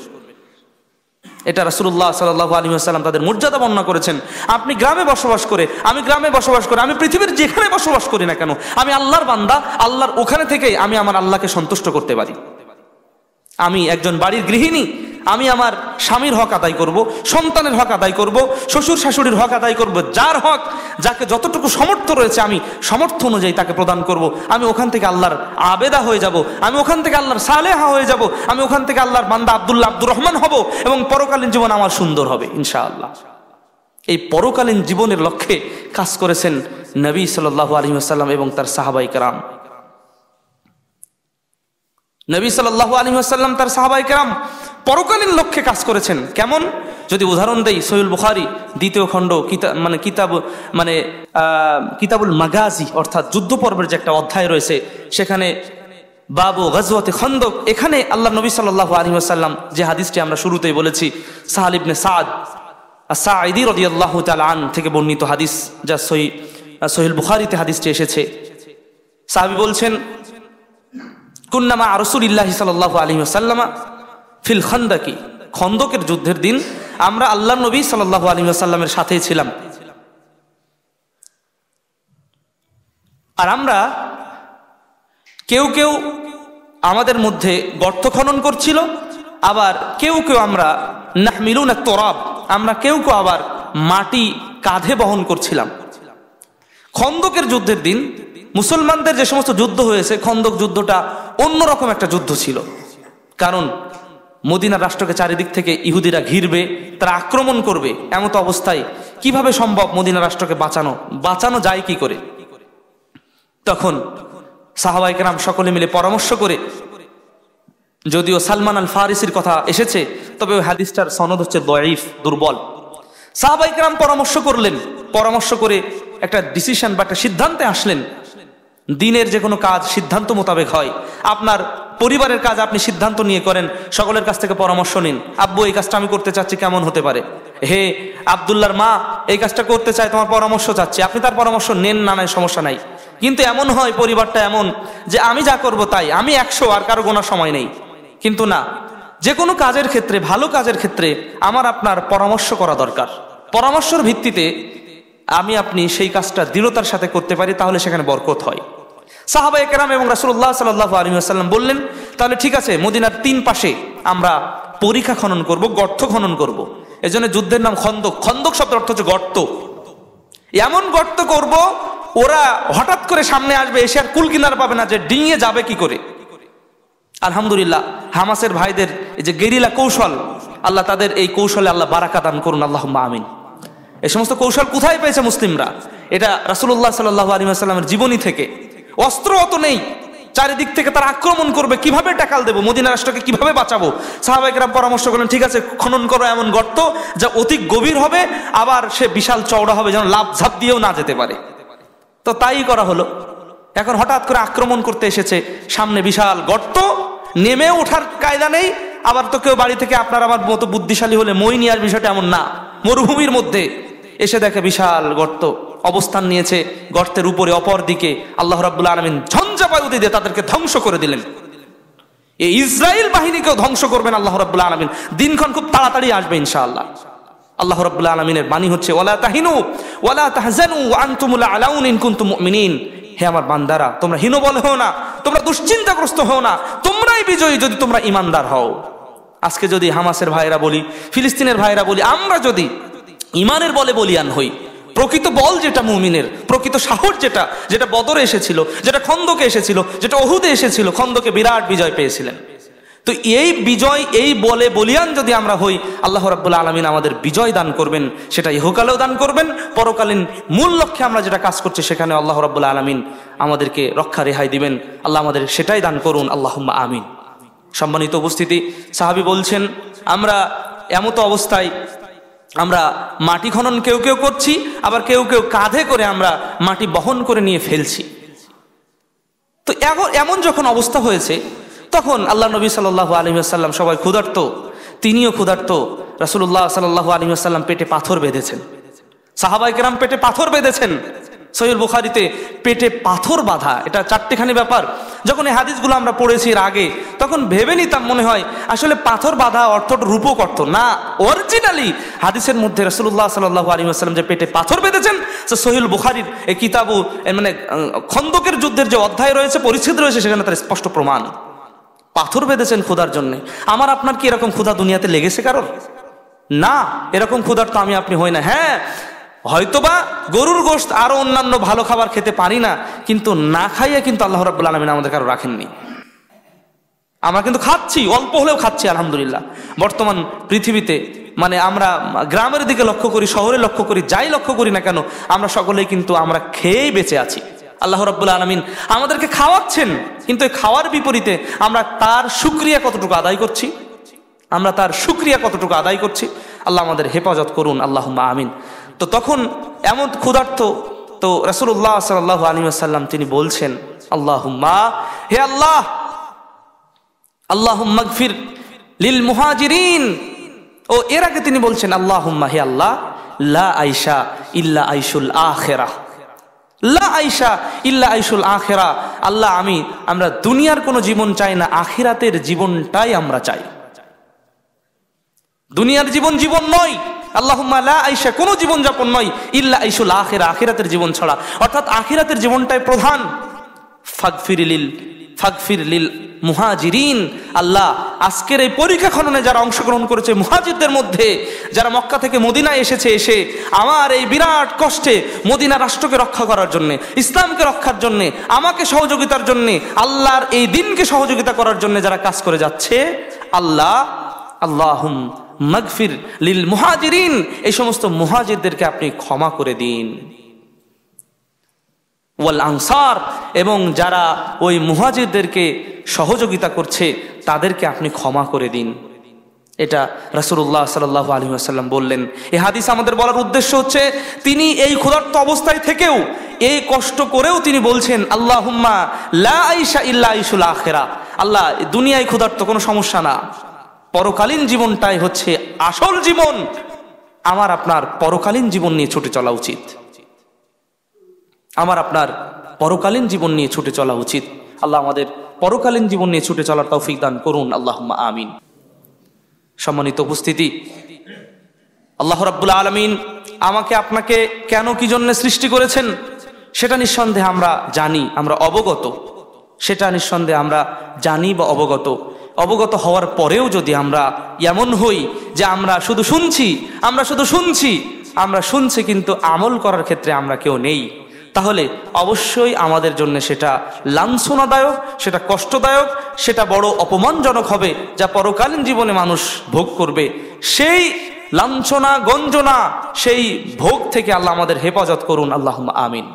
এটা রাসুল্লাহ সাল্লাহ আলী আসাল্লাম তাদের মর্যাদা বর্ণনা করেছেন। আপনি গ্রামে বসবাস করে, আমি গ্রামে বসবাস করে, আমি পৃথিবীর যেখানে বসবাস করি না কেন, আমি আল্লাহর বান্দা, আল্লাহর ওখানে থেকেই আমি আমার আল্লাহকে সন্তুষ্ট করতে পারি। আমি একজন বাড়ির গৃহিণী, আমি আমার স্বামীর হক আদায় করব, সন্তানের হক আদায় করব, শ্বশুর শাশুড়ির হক আদায় করব, যার হক, যাকে যতটুকু সমর্থ রয়েছে আমি সমর্থ অনুযায়ী তাকে প্রদান করব। আমি ওখান থেকে আল্লাহর আবেদা হয়ে যাব, আমি ওখান থেকে আল্লাহর সালেহা হয়ে যাব, আমি ওখান থেকে আল্লাহর বান্দা আবদুল্লাহ আব্দুর রহমান হব এবং পরকালীন জীবন আমার সুন্দর হবে, ইনশাআল্লাহ। এই পরকালীন জীবনের লক্ষ্যে কাজ করেছেন নবী সাল্লাহ আলী আসাল্লাম এবং তার সাহাবাই কারাম। নবী সাল্লাহ আলী আসাল্লাম তার সাহাবাই কেরাম পরকালীন লক্ষ্যে কাজ করেছেন। কেমন? যদি উদাহরণ দেই সৈয়ুল বুখারি, দ্বিতীয় খণ্ড কিতাব মানে কিতাব মানে কিতাবুল মাগাজি, অর্থাৎ যুদ্ধ পর্বের যে একটা অধ্যায় রয়েছে, সেখানে বাবু গজওয়াতে খন্দক, এখানে আল্লাহ নবী সাল্লাহ আলী আসাল্লাম যে হাদিসটি আমরা শুরুতেই বলেছি সাহালিবনে সাদ সাঈদি রদি আল্লাহ আন থেকে বর্ণিত হাদিস, যা সহি সহিল বুখারিতে হাদিসটি এসেছে। সাহাবি বলছেন কুন্নামা রসুলিল্লাহ সাল্লাহ আলী আসাল্লামা ফিল খন্দাকি, খন্দকের যুদ্ধের দিন আমরা আল্লাহ নবী সাল্লাহ আলী আসাল্লামের সাথেই ছিলাম। আর আমরা কেউ কেউ আমাদের মধ্যে গর্ত খনন করছিল, আবার কেউ কেউ আমরা নাহমিলুন তোরাব, আমরা কেউ কেউ আবার মাটি কাঁধে বহন করছিলাম। খন্দকের যুদ্ধের দিন মুসলমানদের যে সমস্ত যুদ্ধ হয়েছে, খন্দক যুদ্ধটা অন্যরকম একটা যুদ্ধ ছিল। কারণ মদিনা রাষ্ট্রকে চারিদিক থেকে ইহুদিরা ঘিরবে, তারা আক্রমণ করবে এমত অবস্থায়। কীভাবে সম্ভব মদিনা রাষ্ট্রকে বাঁচানো? বাঁচানো যায় কি করে? তখন সাহাবাইকেরাম সকলে মিলে পরামর্শ করে, যদিও সালমান আল ফারিসির কথা এসেছে, তবে ওই হাদিসটার সনদ হচ্ছে দয়ীফ, দুর্বল। সাহাবাইকেরাম পরামর্শ করলেন, পরামর্শ করে একটা ডিসিশন বা একটা সিদ্ধান্তে আসলেন দিনের যে কোনো কাজ সিদ্ধান্ত মোতাবেক হয়। আপনার পরিবারের কাজ আপনি সিদ্ধান্ত নিয়ে করেন, সকলের কাছ থেকে পরামর্শ নিন, আব্বু, এই কাজটা আমি করতে চাচ্ছি, কেমন হতে পারে? হে, আবদুল্লার মা, এই কাজটা করতে চায়, তোমার পরামর্শ চাচ্ছি, আপনি তার পরামর্শ নেন না, নাই, সমস্যা নাই। কিন্তু এমন হয় পরিবারটা এমন যে, আমি যা করব তাই, আমি একশো আর কারও গোনার সময় নেই। কিন্তু না, যে কোনো কাজের ক্ষেত্রে, ভালো কাজের ক্ষেত্রে আমার আপনার পরামর্শ করা দরকার। পরামর্শর ভিত্তিতে আমি আপনি সেই কাজটা দৃঢ়তার সাথে করতে পারি, তাহলে সেখানে বরকত হয়। সাহাবা একরাম এবং রাসুল্লাহ সাল্লাহ আলী আসাল্লাম বললেন, তাহলে ঠিক আছে, মদিনার তিন পাশে আমরা পরীক্ষা খনন করব, গর্ত খনন করব। এজন্য যুদ্ধের নাম খন্দক। খন্দক শব্দ অর্থ হচ্ছে গর্ত। এমন গর্ত করব, ওরা হঠাৎ করে সামনে আসবে, এসে আর কুল কিনার পাবে না যে ডিঙিয়ে যাবে কি করে। আলহামদুলিল্লাহ, হামাসের ভাইদের এই যে গেরিলা কৌশল, আল্লাহ তাদের এই কৌশলে আল্লাহ বারাকা দান করুন আল্লাহ আমিন। এই সমস্ত কৌশল কোথায় পেয়েছে মুসলিমরা? এটা রাসুল্লাহ সাল্লাহ আলী আসাল্লামের জীবনী থেকে। অস্ত্র অত নেই। চারিদিক থেকে তারা আক্রমণ করবে। কীভাবে টাকাল দেবো? মদিনা রাষ্ট্রকে কীভাবে বাঁচাবো? সাহাবাহিকরা পরামর্শ করলেন, ঠিক আছে, খনন করো এমন গর্ত যা অতি গভীর হবে, আবার সে বিশাল চওড়া হবে যেন লাভ ঝাপ দিয়েও না যেতে পারে। তো তাই করা হলো। এখন হঠাৎ করে আক্রমণ করতে এসেছে সামনে বিশাল গর্ত। নেমে ওঠার কায়দা নেই। আবার তো কেউ বাড়ি থেকে আপনার আমার মতো বুদ্ধিশালী হলে মই নেওয়ার বিষয়টা এমন না। মরুভূমির মধ্যে এসে দেখে বিশাল গর্ত। অবস্থান নিয়েছে গর্তের উপরে, অপর দিকে আল্লাহ রাবুল্লা আলমিন ঝঞ্ঝাবায়ু দিয়ে তাদেরকে ধ্বংস করে দিলেন। এই ইসরায়েল বাহিনীকেও ধ্বংস করবেন আল্লাহ রাবুল্লাহ আলমিন। দিনক্ষণ খুব তাড়াতাড়ি আসবে ইনশাআল্লাহ। আল্লাহ রব্বুল্লাহ আলমিনের বাণী হচ্ছে ওলা তাহিনু ওলা তাহজানু আনতুমুল্লাহ আলাউন ইন কুনতুম মুমিনিন। হে আমার বান্দারা, তোমরা হীনবল হও না, তোমরা দুশ্চিন্তাগ্রস্ত হও না, তোমরাই বিজয়ী যদি তোমরা ইমানদার হও। আজকে যদি হামাসের ভাইরা বলি, ফিলিস্তিনের ভাইরা বলি, আমরা যদি ইমানের বলে বলিয়ান হই প্রকৃত বল যেটা মুমিনের, প্রকৃত সাহস যেটা যেটা বদরে এসেছিল, যেটা খন্দকে এসেছিল, যেটা অহুদে এসেছিল, খন্দকে বিরাট বিজয় পেয়েছিলেন। তো এই বিজয়, এই বলে বলিয়ান যদি আমরা হই, আল্লাহ রাব্বুল আলমিন আমাদের বিজয় দান করবেন, সেটা ইহকালেও দান করবেন, পরকালীন মূল লক্ষ্যে আমরা যেটা কাজ করছি সেখানে আল্লাহ রাব্বুল আলমিন আমাদেরকে রক্ষা রেহাই দিবেন, আল্লাহ আমাদের সেটাই দান করুন আল্লাহ আমিন। সম্মানিত উপস্থিতি, সাহাবি বলছেন, আমরা এমতো অবস্থায় আমরা মাটি খনন কেউ কেউ করছি, আবার কেউ কেউ কাঁধে করে আমরা মাটি বহন করে নিয়ে ফেলছি। তো এমন যখন অবস্থা হয়েছে, তখন আল্লাহ নবী সাল্লাহ আলহিহাসাল্লাম সবাই ক্ষুধার্ত, তিনিও ক্ষুধার্ত রাসুল্লাহ সাল্লাহ আলহিহাসাল্লাম পেটে পাথর বেঁধেছেন। সাহাবাইকেরাম পেটে পাথর বেঁধেছেন। সৈয়দ বুখারিতে পেটে পাথর বাঁধা, এটা চারটেখানি ব্যাপার। যখন এই হাদিসগুলো আমরা পড়েছি এর আগে, তখন ভেবে নিতাম মনে হয়, আসলে পাথর বাঁধা অর্থটা রূপক অর্থ। না অরিজিনালি হাদিসের মধ্যে রসুল্লাহ সাল্লাহ আলী আসসালাম যে পেটে পাথর বেঁধেছেন, সে সহিল বুখারির এই কিতাবু মানে খন্দকের যুদ্ধের যে অধ্যায় রয়েছে, পরিচ্ছেদ রয়েছে, সেখানে তার স্পষ্ট প্রমাণ। পাথর বেঁধেছেন ক্ষুধার জন্য। আমার আপনার কি এরকম ক্ষুধা দুনিয়াতে লেগেছে কারোর? না, এরকম ক্ষুধার তো আমি আপনি হই না। হ্যাঁ হয়তোবা গরুর গোস্ত আরও অন্যান্য ভালো খাবার খেতে পারি না, কিন্তু না খাইয়ে কিন্তু আল্লাহ রাবুল আলমিন আমাদের কারও রাখেননি। আমরা কিন্তু খাচ্ছি, অল্প হলেও খাচ্ছি, আলহামদুলিল্লাহ। বর্তমান পৃথিবীতে মানে আমরা গ্রামের দিকে লক্ষ্য করি, শহরে লক্ষ্য করি, যাই লক্ষ্য করি না কেন, আমরা সকলেই কিন্তু আমরা খেয়েই বেঁচে আছি। আল্লাহ রব্বুল আলমিন আমাদেরকে খাওয়াচ্ছেন, কিন্তু এই খাওয়ার বিপরীতে আমরা তার সুক্রিয়া কতটুকু আদায় করছি? আমরা তার সুক্রিয়া কতটুকু আদায় করছি? আল্লাহ আমাদের হেফাজত করুন আল্লাহ আমিন। তো তখন এমন ক্ষুধার্থ তো রসুল্লাহ সাল্লাহ আলী আসাল্লাম তিনি বলছেন আল্লাহ হে আল্লাহ আল্লাহ মগফির লিল মুহাজিরিন। ও এর আগে তিনি বলছেন আল্লাহ হে আল্লাহ, লা আইসা ইল্লা আইসুল আখেরা। লা আইসা ইল্লা আইসুল আখেরা। আল্লাহ, আমি, আমরা দুনিয়ার কোনো জীবন চাই না, আখিরাতের জীবনটাই আমরা চাই। দুনিয়ার জীবন জীবন নয় আল্লাহুম্মা লা আইসা কোনো জীবন যাপন নয়, ইল্লা আইসুল আখেরা, আখিরাতের জীবন ছাড়া। অর্থাৎ আখিরাতের জীবনটাই প্রধান। ফাগফিরিলিল ফাগফিরলিল মুহাজিরিন। আল্লাহ আজকের এই পরীক্ষা খননে যারা অংশগ্রহণ করেছে, মুহাজিরদের মধ্যে, যারা মক্কা থেকে মদিনায় এসেছে, এসে আমার এই বিরাট কষ্টে মদিনা রাষ্ট্রকে রক্ষা করার জন্য, ইসলামকে রক্ষার জন্য, আমাকে সহযোগিতার জন্য, আল্লাহর এই দিনকে সহযোগিতা করার জন্য যারা কাজ করে যাচ্ছে, আল্লাহ, আল্লাহুম মগফির লিল মুহাজিরিন, এই সমস্ত মুহাজিরদেরকে আপনি ক্ষমা করে দিন। ওয়াল আনসার, এবং যারা ওই মুহাজিরদেরকে সহযোগিতা করছে, তাদেরকে আপনি ক্ষমা করে দিন। এটা রাসুল্লাহ সাল্লাহ আলী আসাল্লাম বললেন। এ হাদিস আমাদের বলার উদ্দেশ্য হচ্ছে, তিনি এই ক্ষুধার্ত অবস্থায় থেকেও, এই কষ্ট করেও তিনি বলছেন আল্লাহ লা আইসা ইল্লা আইসুল আখেরা। আল্লাহ, দুনিয়ায় ক্ষুধার্ত কোনো সমস্যা না। পরকালীন জীবনটাই হচ্ছে আসল জীবন। আমার আপনার পরকালীন জীবন নিয়ে ছুটে চলা উচিত। আমার আপনার পরকালীন জীবন নিয়ে ছুটে চলা উচিত। আল্লাহ আমাদের পরকালীন জীবন নিয়ে ছুটে চলার তৌফিক দান করুন। আল্লাহ আমিন। সম্মানিত উপস্থিতি, আল্লাহ রাব্বুল আলমিন আমাকে আপনাকে কেন কি জন্য সৃষ্টি করেছেন সেটা নিঃসন্দেহে আমরা জানি, আমরা অবগত। সেটা নিঃসন্দেহে আমরা জানি বা অবগত। অবগত হওয়ার পরেও যদি আমরা এমন হই যে আমরা শুধু শুনছি, আমরা শুধু শুনছি, আমরা শুনছি কিন্তু আমল করার ক্ষেত্রে আমরা কেউ নেই, তাহলে অবশ্যই আমাদের জন্য সেটা লাঞ্ছনাদায়ক, সেটা কষ্টদায়ক, সেটা বড় অপমানজনক হবে যা পরকালীন জীবনে মানুষ ভোগ করবে। সেই লাঞ্ছনা, গঞ্জনা, সেই ভোগ থেকে আল্লাহ আমাদের হেফাজত করুন। আল্লাহ আমিন।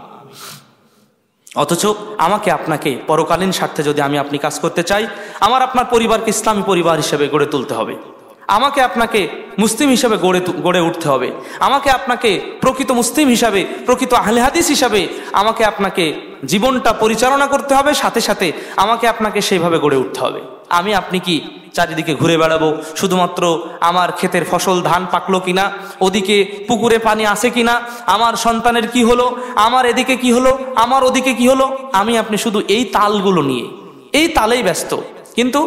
অথচ আমাকে আপনাকে পরকালীন স্বার্থে যদি আমি আপনি কাজ করতে চাই, আমার আপনার পরিবারকে ইসলামী পরিবার হিসেবে গড়ে তুলতে হবে। আমাকে আপনাকে মুসলিম হিসাবে গড়ে গড়ে উঠতে হবে। আমাকে আপনাকে প্রকৃত মুসলিম হিসাবে, প্রকৃত আহলে হাদিস হিসাবে আমাকে আপনাকে জীবনটা পরিচালনা করতে হবে, সাথে সাথে আমাকে আপনাকে সেইভাবে গড়ে উঠতে হবে। আমি, আপনি কি চারিদিকে ঘুরে বেড়াবো? শুধুমাত্র আমার ক্ষেতের ফসল ধান পাকলো কিনা? ওদিকে পুকুরে পানি আসে কিনা? আমার সন্তানের কি হলো? আমার এদিকে কি হলো? আমার ওদিকে কি হলো? আমি, আপনি শুধু এই তালগুলো নিয়ে, এই তালেই ব্যস্ত। কিন্তু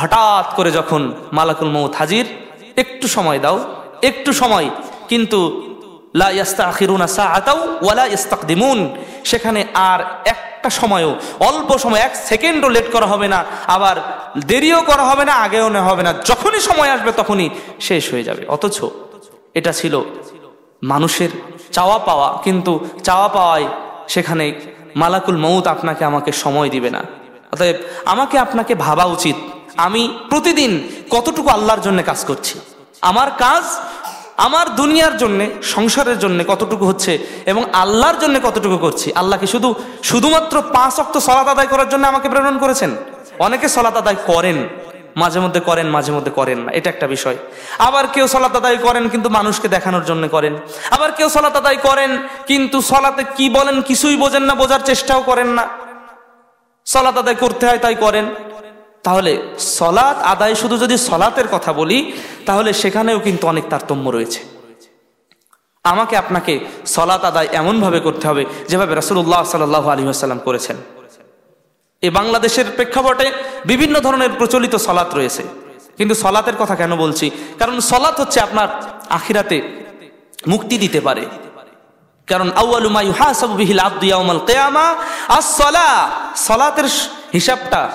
হঠাৎ করে যখন মালাকুল মৌত হাজির, একটু সময় দাও, একটু সময়, কিন্তু সেখানে আর একটা সময়ও, অল্প সময়, এক সেকেন্ডও লেট করা হবে না, আবার দেরিও করা হবে না, আগেও হবে না, যখনই সময় আসবে তখনই শেষ হয়ে যাবে। অথচ এটা ছিল মানুষের চাওয়া পাওয়া, কিন্তু চাওয়া পাওয়ায় সেখানে মালাকুল মৌত আপনাকে আমাকে সময় দিবে না। অতএব আমাকে আপনাকে ভাবা উচিত। আমি প্রতিদিন কতটুকু আল্লাহর জন্য কাজ করছি? আমার কাজ আমার দুনিয়ার জন্য, সংসারের জন্য কতটুকু হচ্ছে এবং আল্লাহর জন্য কতটুকু করছি? আল্লাহকে শুধু শুধুমাত্র পাঁচ অক্ত সলাত আদায় করার জন্য আমাকে প্রেরণ করেছেন? অনেকে সলাত আদায় করেন, মাঝে মধ্যে করেন, মাঝে মধ্যে করেন না। এটা একটা বিষয়। আবার কেউ সলাত আদায় করেন কিন্তু মানুষকে দেখানোর জন্য করেন। আবার কেউ সলাত আদায় করেন কিন্তু সলাতে কি বলেন কিছুই বোঝেন না, বোঝার চেষ্টাও করেন না। সলাত আদায় করতে হয়, তাই করেন। তাহলে সলাৎ আদায় শুধু যদি সলাতের কথা বলি, তাহলে সেখানেও কিন্তু অনেক তারতম্য রয়েছে। আমাকে আপনাকে সলাৎ আদায় এমনভাবে করতে হবে, যেভাবে রাসুল্লাহ সাল্লাহ আলী আসাল্লাম করেছেন। এই বাংলাদেশের প্রেক্ষাপটে বিভিন্ন ধরনের প্রচলিত সলাৎ রয়েছে। কিন্তু সলাতের কথা কেন বলছি? কারণ সলাৎ হচ্ছে আপনার আখিরাতে মুক্তি দিতে পারে। কারণ কিয়ামা, আস-সালা, সলাতের হিসাবটা,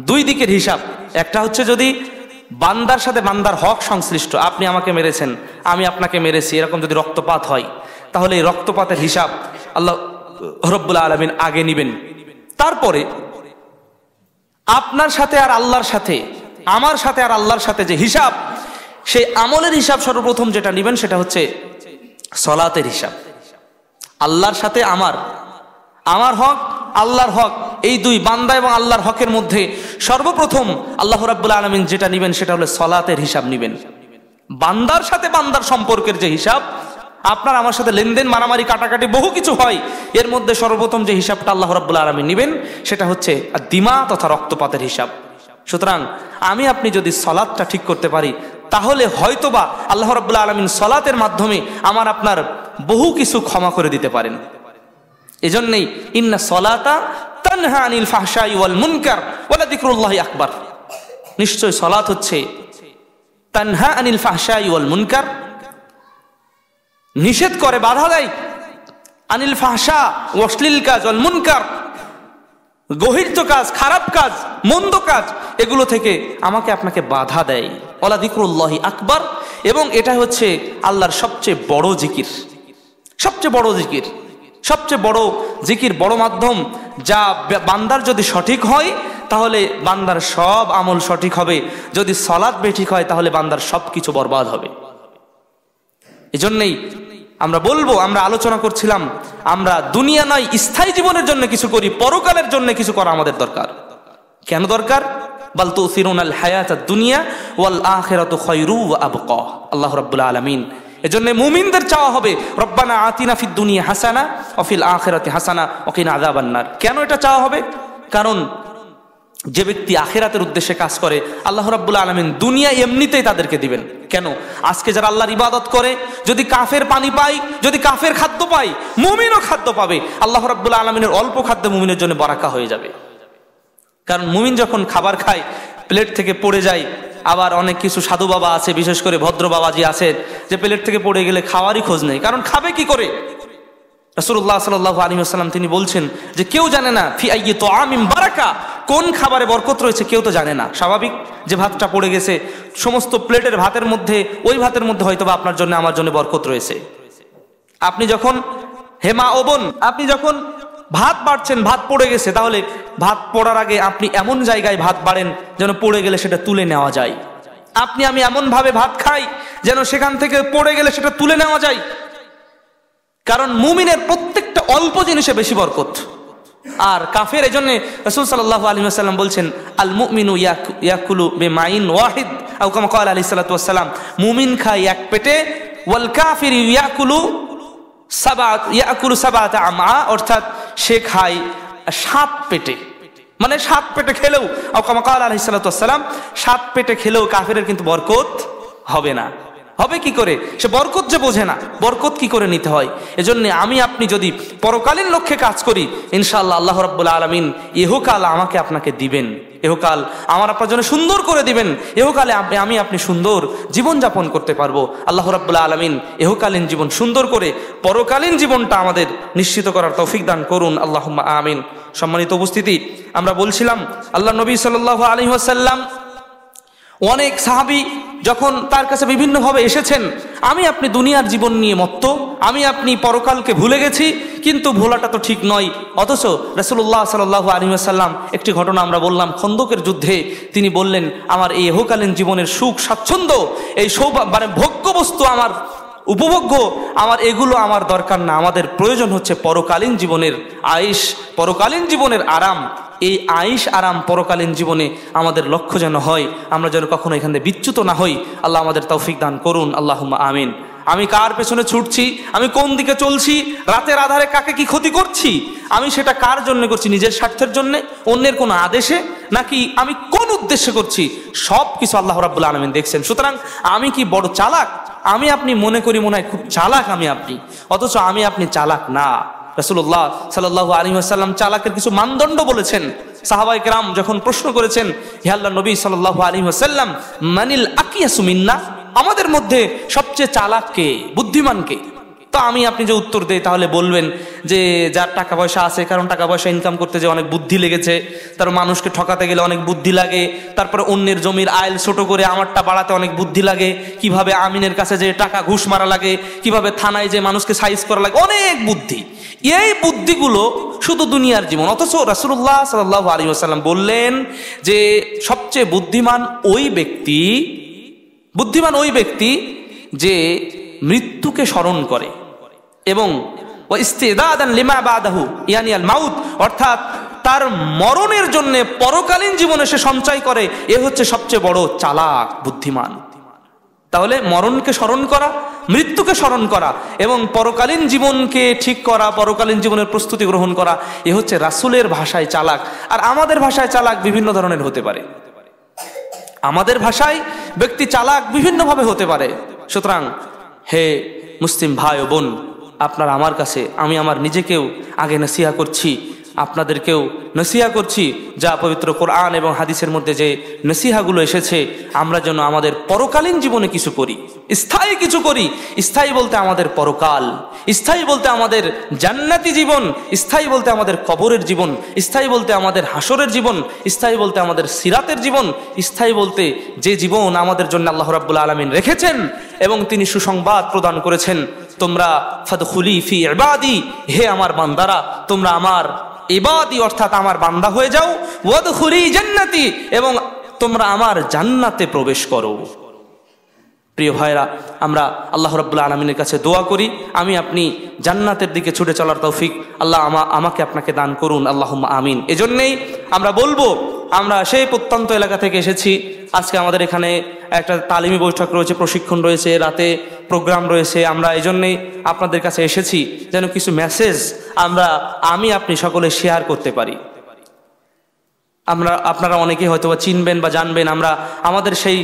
দুই দিকের হিসাব। একটা হচ্ছে যদি বান্দার সাথে বান্দার হক সংশ্লিষ্ট, আপনি আমাকে মেরেছেন, আমি আপনাকে মেরেছি, এরকম যদি রক্তপাত হয়, তাহলে এই রক্তপাতের হিসাব আল্লাহ রব্বুল আলমিন আগে নিবেন। তারপরে আপনার সাথে আর আল্লাহর সাথে, আমার সাথে আর আল্লাহর সাথে যে হিসাব, সেই আমলের হিসাব সর্বপ্রথম যেটা নিবেন সেটা হচ্ছে সলাতের হিসাব। আল্লাহর সাথে আমার। আমার হক, আল্লাহর হক। এই দুই বান্দা এবং আল্লাহর হকের মধ্যে সর্বপ্রথম আল্লাহ রাব্বুল আলমিন যেটা নিবেন সেটা হলো সলাতের হিসাব নিবেন। বান্দার সাথে বান্দার সম্পর্কের যে হিসাব, আপনার আমার সাথে লেনদেন, মারামারি, কাটাকাটি বহু কিছু হয়, এর মধ্যে সর্বপ্রথম যে হিসাবটা আল্লাহ রাব্বুল আলমিন নিবেন সেটা হচ্ছে দিমা তথা রক্তপাতের হিসাব। সুতরাং আমি আপনি যদি সলাদটা ঠিক করতে পারি, তাহলে হয়তোবা আল্লাহ রাব্বুল আলমিন সলাতের মাধ্যমে আমার আপনার বহু কিছু ক্ষমা করে দিতে পারেন। এজন্যই ইন্না সলাতা তানহা আনিল ফাহশাই ওয়াল মুনকার ওয়ালা যিকরুল্লাহি আকবার। নিশ্চয় সলাত হচ্ছে তানহা আনিল ফাহশাই ওয়াল মুনকার। নিষেধ করে বাধা দেয় আনিল ফাহশা অশ্লীল কাজ ওয়াল মুনকার। গহির্ত কাজ, খারাপ কাজ, মন্দ কাজ, এগুলো থেকে আমাকে আপনাকে বাধা দেয়। ওলা দিকরুল্লাহি আকবার। এবং এটা হচ্ছে আল্লাহর সবচেয়ে বড় জিকির। সবচেয়ে বড় জিকির, সবচেয়ে বড় জিকির, বড় মাধ্যম যা বান্দার যদি সঠিক হয়, তাহলে বান্দার সব আমল সঠিক হবে। যদি সলাদ বেঠিক হয়, তাহলে বান্দার সব কিছু বরবাদ হবে। এজন্যই আমরা বলব, আমরা আলোচনা করছিলাম, আমরা দুনিয়া নয়, স্থায়ী জীবনের জন্য কিছু করি, পরকালের জন্য কিছু করা আমাদের দরকার। কেন দরকার? বাল তো সিরুনাল হায়াত দুনিয়া ওয়াল আখেরাত খয়রু আবক। আল্লাহ রাব্বুল আলামিন এজন্য মুমিনদের চাওয়া হবে, রব্বানা আতিনা ফিদ দুনিয়া হাসানা অফিল আখেরাতে হাসানা অকিনা আদাবান্নার কেন এটা চাওয়া হবে? কারণ যে ব্যক্তি আখেরাতের উদ্দেশ্যে কাজ করে, আল্লাহ রাব্বুল আলমিন দুনিয়া এমনিতেই তাদেরকে দিবেন। কেন? আজকে যারা আল্লাহর ইবাদত করে, যদি কাফের পানি পাই যদি কাফের খাদ্য পাই মুমিনও খাদ্য পাবে। আল্লাহ রাব্বুল আলমিনের অল্প খাদ্য মুমিনের জন্য বারাকা হয়ে যাবে। কারণ মুমিন যখন খাবার খায়, প্লেট থেকে পড়ে যায় আবার অনেক কিছু সাধু বাবা আছে, বিশেষ করে ভদ্র বাবাজি আছে, যে প্লেট থেকে পড়ে গেলে খাওয়ারই খোঁজ নেই। কারণ খাবে কি করে? রসুল্লাহ সাল আলী আসসালাম তিনি বলছেন যে কেউ জানে না, ফি আইয়ে তো আমিম বারাকা, কোন খাবারে বরকত রয়েছে কেউ তো জানে না। স্বাভাবিক যে ভাতটা পড়ে গেছে, সমস্ত প্লেটের ভাতের মধ্যে, ওই ভাতের মধ্যে হয়তো বা আপনার জন্য, আমার জন্য বরকত রয়েছে। আপনি যখন হেমা ওবন আপনি যখন ভাত বাড়ছেন, ভাত পড়ে গেছে, তাহলে ভাত পড়ার আগে আপনি এমন জায়গায় ভাত বাড়েন যেন পড়ে গেলে সেটা তুলে নেওয়া যায়। আপনি আমি এমন ভাবে ভাত খাই যেন সেখান থেকে পড়ে গেলে সেটা তুলে নেওয়া যায়। কারণ মুমিনের প্রত্যেকটা অল্প জিনিসে বেশি বরকত। আর কাফের এই জন্য রসুল সাল্লাহ আলী আসাল্লাম বলছেন আল মুমিনু ইয়াকুলু বে মাইন ওয়াহিদ আউকাম আলী সাল্লাতাম মুমিন খায় এক পেটে ওয়াল কাফির ইয়াকুলু সাবাত ইয়াকুলু সাবাত আমা অর্থাৎ সে খায় সাত পেটে। মানে সাত পেটে খেলেও কামাকাল কাল সালাম, সাত পেটে খেলেও কাফের কিন্তু বরকত হবে না। হবে কি করে? সে বরকত যে বোঝে না, বরকত কি করে নিতে হয়? এজন্য আমি আপনি যদি পরকালীন লক্ষ্যে কাজ করি ইনশাল্লাহ আল্লাহ রব্বুল্লা আলমিন ইহুকাল আমাকে আপনাকে দিবেন। এহকাল আমার আপনার জন্য সুন্দর করে দিবেন। এহকালে আমি আপনি সুন্দর জীবন যাপন করতে পারব। আল্লাহ রাবুল্লাহ আলমিন এহকালীন জীবন সুন্দর করে পরকালীন জীবনটা আমাদের নিশ্চিত করার তৌফিক দান করুন। আল্লাহ আমিন। সম্মানিত উপস্থিতি, আমরা বলছিলাম, আল্লাহ নবী সাল্লাহ আলহিহাসাল্লাম অনেক সাহাবি যখন তার কাছে বিভিন্নভাবে এসেছেন, আমি আপনি দুনিয়ার জীবন নিয়ে মত্ত, আমি আপনি পরকালকে ভুলে গেছি, কিন্তু ভোলাটা তো ঠিক নয়। অথচ রসুল্লাহ সাল আলী আসাল্লাম একটি ঘটনা আমরা বললাম খন্দকের যুদ্ধে। তিনি বললেন, আমার এই এহকালীন জীবনের সুখ, স্বাচ্ছন্দ্য, এই সৌভা মানে ভোগ্য বস্তু আমার, উপভোগ্য, আমার এগুলো আমার দরকার না। আমাদের প্রয়োজন হচ্ছে পরকালীন জীবনের আয়েস পরকালীন জীবনের আরাম। এই আইস আরাম পরকালীন জীবনে আমাদের লক্ষ্য যেন হয়, আমরা যেন কখনো এখান থেকে বিচ্যুত না হই। আল্লাহ আমাদের তৌফিক দান করুন আল্লাহ আমিন। আমি কার পেছনে ছুটছি? আমি কোন দিকে চলছি? রাতের আধারে কাকে কি ক্ষতি করছি? আমি সেটা কার জন্য করছি? নিজের স্বার্থের জন্য? অন্যের কোনো আদেশে? নাকি আমি কোন উদ্দেশ্যে করছি? সব কিছু আল্লাহ রাবুল্লা আলমিন দেখছেন। সুতরাং আমি কি বড় চালাক? আমি আপনি মনে করি মনে হয় খুব চালাক আমি আপনি। অথচ আমি আপনি চালাক না। রসুল্লাহ সাল্লাহ আলী আসাল্লাম চালাকের কিছু মানদণ্ড বলেছেন। সাহাবাই গ্রাম যখন প্রশ্ন করেছেন হিয়াল্লা নবী সাল্লাহ আলী আসাল্লাম মানিল আকিয়াসুমিন্না আমাদের মধ্যে সবচেয়ে চালাককে বুদ্ধিমানকে তো আমি আপনি যে উত্তর দেই, তাহলে বলবেন যে যার টাকা পয়সা আছে, কারণ টাকা পয়সা ইনকাম করতে যে অনেক বুদ্ধি লেগেছে, তার মানুষকে ঠকাতে গেলে অনেক বুদ্ধি লাগে, তারপরে অন্যের জমির আইল ছোট করে আমারটা বাড়াতে অনেক বুদ্ধি লাগে, কীভাবে আমিনের কাছে যে টাকা ঘুষ মারা লাগে, কীভাবে থানায় যে মানুষকে সাইজ করা লাগে, অনেক বুদ্ধি। এই বুদ্ধিগুলো শুধু দুনিয়ার জীবন, অথচ রাসুল্লাহ সাল্লাহ আলী আসাল্লাম বললেন যে সবচেয়ে বুদ্ধিমান ওই ব্যক্তি, বুদ্ধিমান ওই ব্যক্তি যে মৃত্যুকে স্মরণ করে। এবং মাউত, অর্থাৎ তার মরণের জন্য পরকালীন জীবনে সে সঞ্চয় করে, এ হচ্ছে সবচেয়ে বড় চালাক, বুদ্ধিমান। তাহলে মরণকে স্মরণ করা, মৃত্যুকে স্মরণ করা, এবং পরকালীন জীবনকে ঠিক করা, পরকালীন জীবনের প্রস্তুতি গ্রহণ করা, এ হচ্ছে রাসুলের ভাষায় চালাক। আর আমাদের ভাষায় চালাক বিভিন্ন ধরনের হতে পারে। আমাদের ভাষায় ব্যক্তি চালাক বিভিন্নভাবে হতে পারে। সুতরাং হে মুসলিম ভাই ও বোন আপনার আমার কাছে, আমি আমার নিজেকেও আগে নসিহা করছি, আপনাদেরকেও নসিহা করছি, যা পবিত্র কোরআন এবং হাদিসের মধ্যে যে নসিহাগুলো এসেছে, আমরা যেন আমাদের পরকালীন জীবনে কিছু করি, স্থায়ী কিছু করি, স্থায়ী বলতে আমাদের পরকাল, স্থায়ী বলতে আমাদের জান্নাতি জীবন, স্থায়ী বলতে আমাদের কবরের জীবন, স্থায়ী বলতে আমাদের হাসরের জীবন, স্থায়ী বলতে আমাদের সিরাতের জীবন, স্থায়ী বলতে যে জীবন আমাদের জন্য আল্লাহ রাবুল আলমিন রেখেছেন এবং তিনি সুসংবাদ প্রদান করেছেন। তোমরা ফাদখুলি ফি এবাদি হে আমার বান্দারা, তোমরা আমার ইবাদি অর্থাৎ আমার বান্দা হয়ে যাও, ওয়াদখুলি জান্নাতি, এবং তোমরা আমার জান্নাতে প্রবেশ করো। প্রিয় ভাইরা আমরা আল্লাহ রব্বুল্লা আলমিনের কাছে দোয়া করি, আমি আপনি জান্নাতের দিকে ছুটে চলার তৌফিক আল্লাহ আমা, আমাকে আপনাকে দান করুন আল্লাহ আমিন। এজন্যেই আমরা বলব আমরা সেই প্রত্যন্ত এলাকা থেকে এসেছি। আজকে আমাদের এখানে একটা তালিমি বৈঠক রয়েছে, প্রশিক্ষণ রয়েছে, রাতে প্রোগ্রাম রয়েছে। আমরা এই জন্যেই আপনাদের কাছে এসেছি যেন কিছু মেসেজ আমরা, আমি, আপনি সকলে শেয়ার করতে পারি। আমরা, আপনারা অনেকে হয়তো বা চিনবেন বা জানবেন, আমরা আমাদের সেই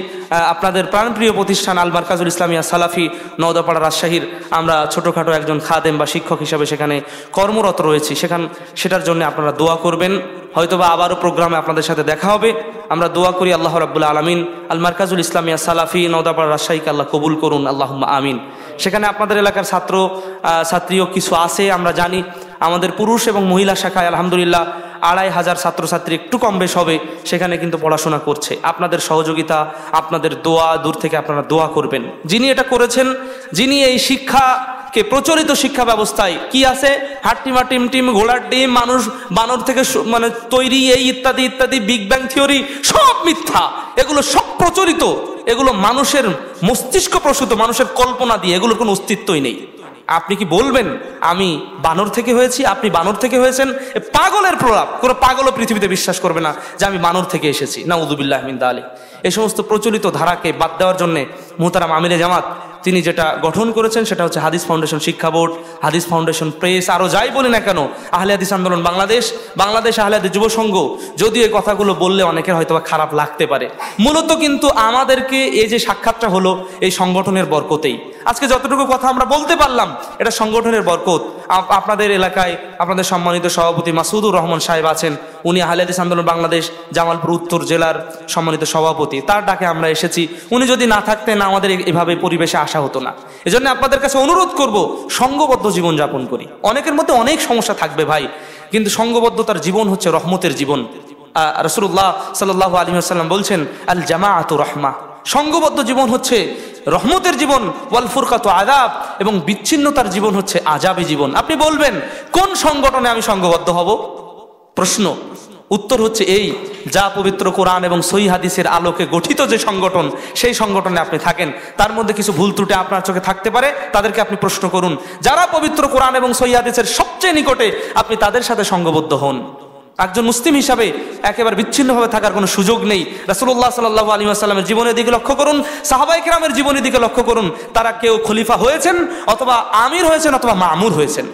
আপনাদের প্রাণপ্রিয় প্রতিষ্ঠান আল মার্কাজুল ইসলামিয়া সালাফি নওদাপাড়া রাজশাহীর আমরা ছোটোখাটো একজন খাদেম বা শিক্ষক হিসাবে সেখানে কর্মরত রয়েছি। সেখান, সেটার জন্য আপনারা দোয়া করবেন। হয়তোবা আবারও প্রোগ্রামে আপনাদের সাথে দেখা হবে। আমরা দোয়া করি আল্লাহ রাবুল্লা আলমিন, আল মার্কাজুল ইসলামিয়া সালাফি নওদাপাড়া রাজশাহীকে আল্লাহ কবুল করুন আল্লাহ আমিন। সেখানে আপনাদের এলাকার ছাত্র ছাত্রীও কিছু আছে, আমরা জানি। আমাদের পুরুষ এবং মহিলা শাখায় আলহামদুলিল্লাহ আড়াই হাজার ছাত্রছাত্রী একটু কম বেশ হবে, সেখানে কিন্তু পড়াশোনা করছে। আপনাদের সহযোগিতা, আপনাদের দোয়া, দূর থেকে আপনারা দোয়া করবেন। যিনি এটা করেছেন, যিনি এই শিক্ষা কে প্রচলিত শিক্ষা ব্যবস্থায় কি আছে? হাট্টিমা টিম টিম ঘোড়ার ডিম, মানুষ, বানর থেকে মানে তৈরি এই ইত্যাদি ইত্যাদি, বিগ ব্যাং থিওরি, সব মিথ্যা। এগুলো সব প্রচলিত। এগুলো মানুষের মস্তিষ্ক প্রসূত মানুষের কল্পনা দিয়ে, এগুলোর কোনো অস্তিত্বই নেই। আপনি কি বলবেন? আমি বানর থেকে হয়েছি, আপনি বানর থেকে হয়েছেন। পাগলের প্রলাপ। কোনো পাগলও পৃথিবীতে বিশ্বাস করবে না যে আমি বানর থেকে এসেছি। না উদুবিল্লাহমিন্দা আলী এই সমস্ত প্রচলিত ধারাকে বাদ দেওয়ার জন্যে মোহতারাম আমিরে জামাত, তিনি যেটা গঠন করেছেন সেটা হচ্ছে হাদিস ফাউন্ডেশন শিক্ষা বোর্ড, হাদিস ফাউন্ডেশন প্রেস আরও যাই বলি না কেন, আহলে হাদিস আন্দোলন বাংলাদেশ বাংলাদেশ আহলে হাদিস যুব সংঘ, যদিও এই কথাগুলো বললে অনেকের হয়তো খারাপ লাগতে পারে। মূলত কিন্তু আমাদেরকে এই যে সাক্ষাৎটা হলো, এই সংগঠনের বরকতেই। আজকে যতটুকু কথা আমরা বলতে পারলাম, এটা সংগঠনের বরকত। আপনাদের এলাকায় আপনাদের সম্মানিত সভাপতি মাসুদুর রহমান সাহেব আছেন। উনি আহলেদিস আন্দোলন বাংলাদেশ, জামালপুর, উত্তর জেলার সম্মানিত সভাপতি। তার ডাকে আমরা এসেছি। উনি যদি না থাকতেন, আমাদের এভাবে পরিবেশে আসা হতো না। এজন্য আপনাদের কাছে অনুরোধ করব সঙ্গবদ্ধ জীবনযাপন করি। অনেকের মধ্যে অনেক সমস্যা থাকবে ভাই, কিন্তু সঙ্গবদ্ধতার জীবন হচ্ছে রহমতের জীবন। রসুল্লাহ সাল্লাহ আলী আসাল্লাম বলছেন আল জামাআত রহমা। সঙ্গবদ্ধ জীবন হচ্ছে রহমতের জীবন, ওয়াল আজাব এবং বিচ্ছিন্নতার জীবন হচ্ছে আজাবি জীবন। আপনি বলবেন, কোন সংগঠনে আমি সঙ্গবদ্ধ হব? প্রশ্ন। উত্তর হচ্ছে এই, যা পবিত্র কোরআন এবং সই হাদিসের আলোকে গঠিত যে সংগঠন, সেই সংগঠনে আপনি থাকেন। তার মধ্যে কিছু ভুল ত্রুটি আপনার চোখে থাকতে পারে, তাদেরকে আপনি প্রশ্ন করুন। যারা পবিত্র কোরআন এবং সই হাদিসের সবচেয়ে নিকটে আপনি তাদের সাথে সঙ্গবদ্ধ হন। একজন মুসলিম হিসাবে একেবারে বিচ্ছিন্নভাবে থাকার কোনো সুযোগ নেই। রাসুল্লাহ সাল্লাহ আলী আসসালামের জীবনের দিকে লক্ষ্য করুন সাহাবাই কিরামের জীবনের দিকে লক্ষ্য করুন, তারা কেউ খলিফা হয়েছেন অথবা আমির হয়েছেন অথবা মামুর হয়েছেন।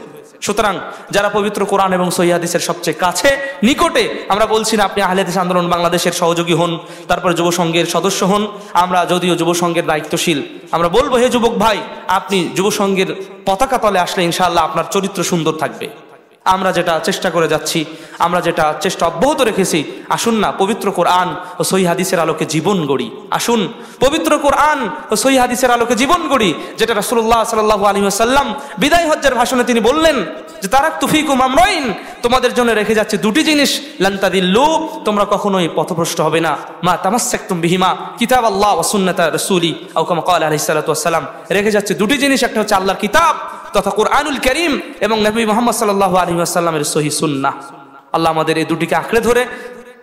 সুতরাং যারা পবিত্র কোরআন এবং সৈয়াদিসের সবচেয়ে কাছে, নিকটে, আমরা বলছি না আপনি আহলেদিস আন্দোলন বাংলাদেশের সহযোগী হন, তারপরে যুব সংঘের সদস্য হন, আমরা যদিও যুব সংঘের দায়িত্বশীল, আমরা বলব, হে যুবক ভাই, আপনি যুব সংঘের পতাকা তলে আসলে ইনশাআল্লাহ আপনার চরিত্র সুন্দর থাকবে। আমরা যেটা চেষ্টা করে যাচ্ছি, আমরা যেটা চেষ্টা অব্যাহত রেখেছি, আসুন না, পবিত্র কোরআন ও সহি হাদিসের আলোকে জীবন গড়ি। আসুন, পবিত্র কোরআন ও সহি হাদিসের আলোকে জীবন গড়ি, যেটা রাসুল্লাহ সাল্লাহ আলী আসাল্লাম বিদায় হজ্জার ভাষণে তিনি বললেন যে তারাক তুফিকুম আমরাইন, তোমাদের জন্য রেখে যাচ্ছে দুটি জিনিস, লান্তাদিল্লু, তোমরা কখনোই পথভ্রষ্ট হবে না, মা তামাসাক্তুম বিহিমা কিতাব আল্লাহ ওসুন্নতা রসুলি আউকামা কাল আলহি সাল্লাম রেখে যাচ্ছে দুটি জিনিস, একটা হচ্ছে আল্লাহর কিতাব তথা কোরআনুল করিম এবং নবী মোহাম্মদ সাল্লাহ আলী আসাল্লামের সহি সুন্না আল্লাহ আমাদের এই দুটিকে আঁকড়ে ধরে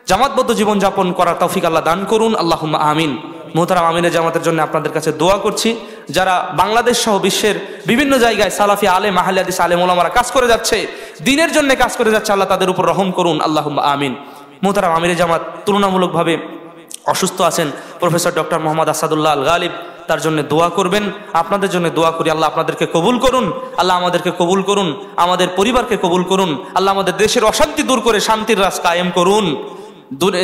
জামাতবদ্ধ জীবনযাপন করার তৌফিক আল্লাহ দান করুন। আল্লাহ আমিন। মোহতারাম আমিনের জামাতের জন্য আপনাদের কাছে দোয়া করছি। যারা বাংলাদেশ সহ বিশ্বের বিভিন্ন জায়গায় সালাফি আলে মাহালিয়াদিস আলেম ওলামারা কাজ করে যাচ্ছে, দিনের জন্য কাজ করে যাচ্ছে, আল্লাহ তাদের উপর রহম করুন। আল্লাহ আমিন। মোহতারাম আমিরের জামাত তুলনামূলকভাবে অসুস্থ আছেন প্রফেসর ডক্টর মোহাম্মদ আসাদুল্লাহ আল গালিব তার জন্য দোয়া করবেন, আপনাদের জন্য দোয়া করি, আল্লাহ আপনাদেরকে কবুল করুন, আল্লাহ আমাদেরকে কবুল করুন, আমাদের পরিবারকে কবুল করুন, আল্লাহ আমাদের দেশের অশান্তি দূর করে শান্তির রাস কায়েম করুন।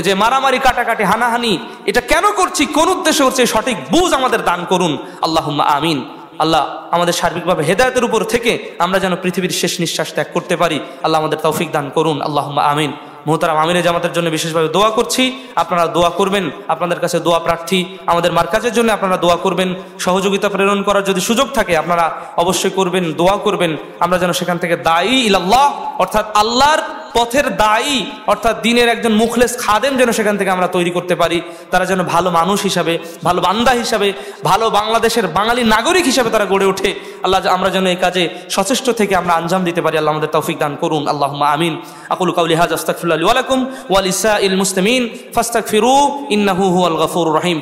যে মারামারি, কাটাকাটি, হানাহানি, এটা কেন করছি, কোন উদ্দেশ্যে করছি সঠিক বুঝ আমাদের দান করুন। আল্লাহ আমিন। আল্লাহ আমাদের সার্বিকভাবে হেদায়তের উপর থেকে আমরা যেন পৃথিবীর শেষ নিঃশ্বাস ত্যাগ করতে পারি, আল্লাহ আমাদের তৌফিক দান করুন। আল্লাহ আমিন। মোহতারাম আমিরে জামাতের জন্য বিশেষভাবে দোয়া করছি। আপনারা দোয়া করবেন, আপনাদের কাছে দোয়া প্রার্থী, আমাদের মার্কাজের জন্য আপনারা দোয়া করবেন। সহযোগিতা প্রেরণ করার যদি সুযোগ থাকে, আপনারা অবশ্যই করবেন, দোয়া করবেন। আমরা যেন সেখান থেকে দায়ী ইল্লাহ অর্থাৎ আল্লাহর পথের দায়ী, অর্থাৎ দিনের একজন মুখলেস খাদেম যেন সেখান থেকে আমরা তৈরি করতে পারি, তারা যেন ভালো মানুষ হিসাবে, ভালো বান্দা হিসাবে, ভালো বাংলাদেশের বাঙালি নাগরিক হিসাবে তারা গড়ে ওঠে। আল্লাহ আমরা যেন এই কাজে সচেষ্ট থেকে আমরা আঞ্জাম দিতে পারি, আল্লাহ আমাদের তৌফিক দান করুন। আল্লাহ আমিন। আকুল কাউলি হাজ আস্তাকফুল্লাহ আলাইকুম ওয়ালিসা ইল মুসলিমিন। ফাস্তাক ফিরু ইন্নাহু হুয়াল গফুর রহিম।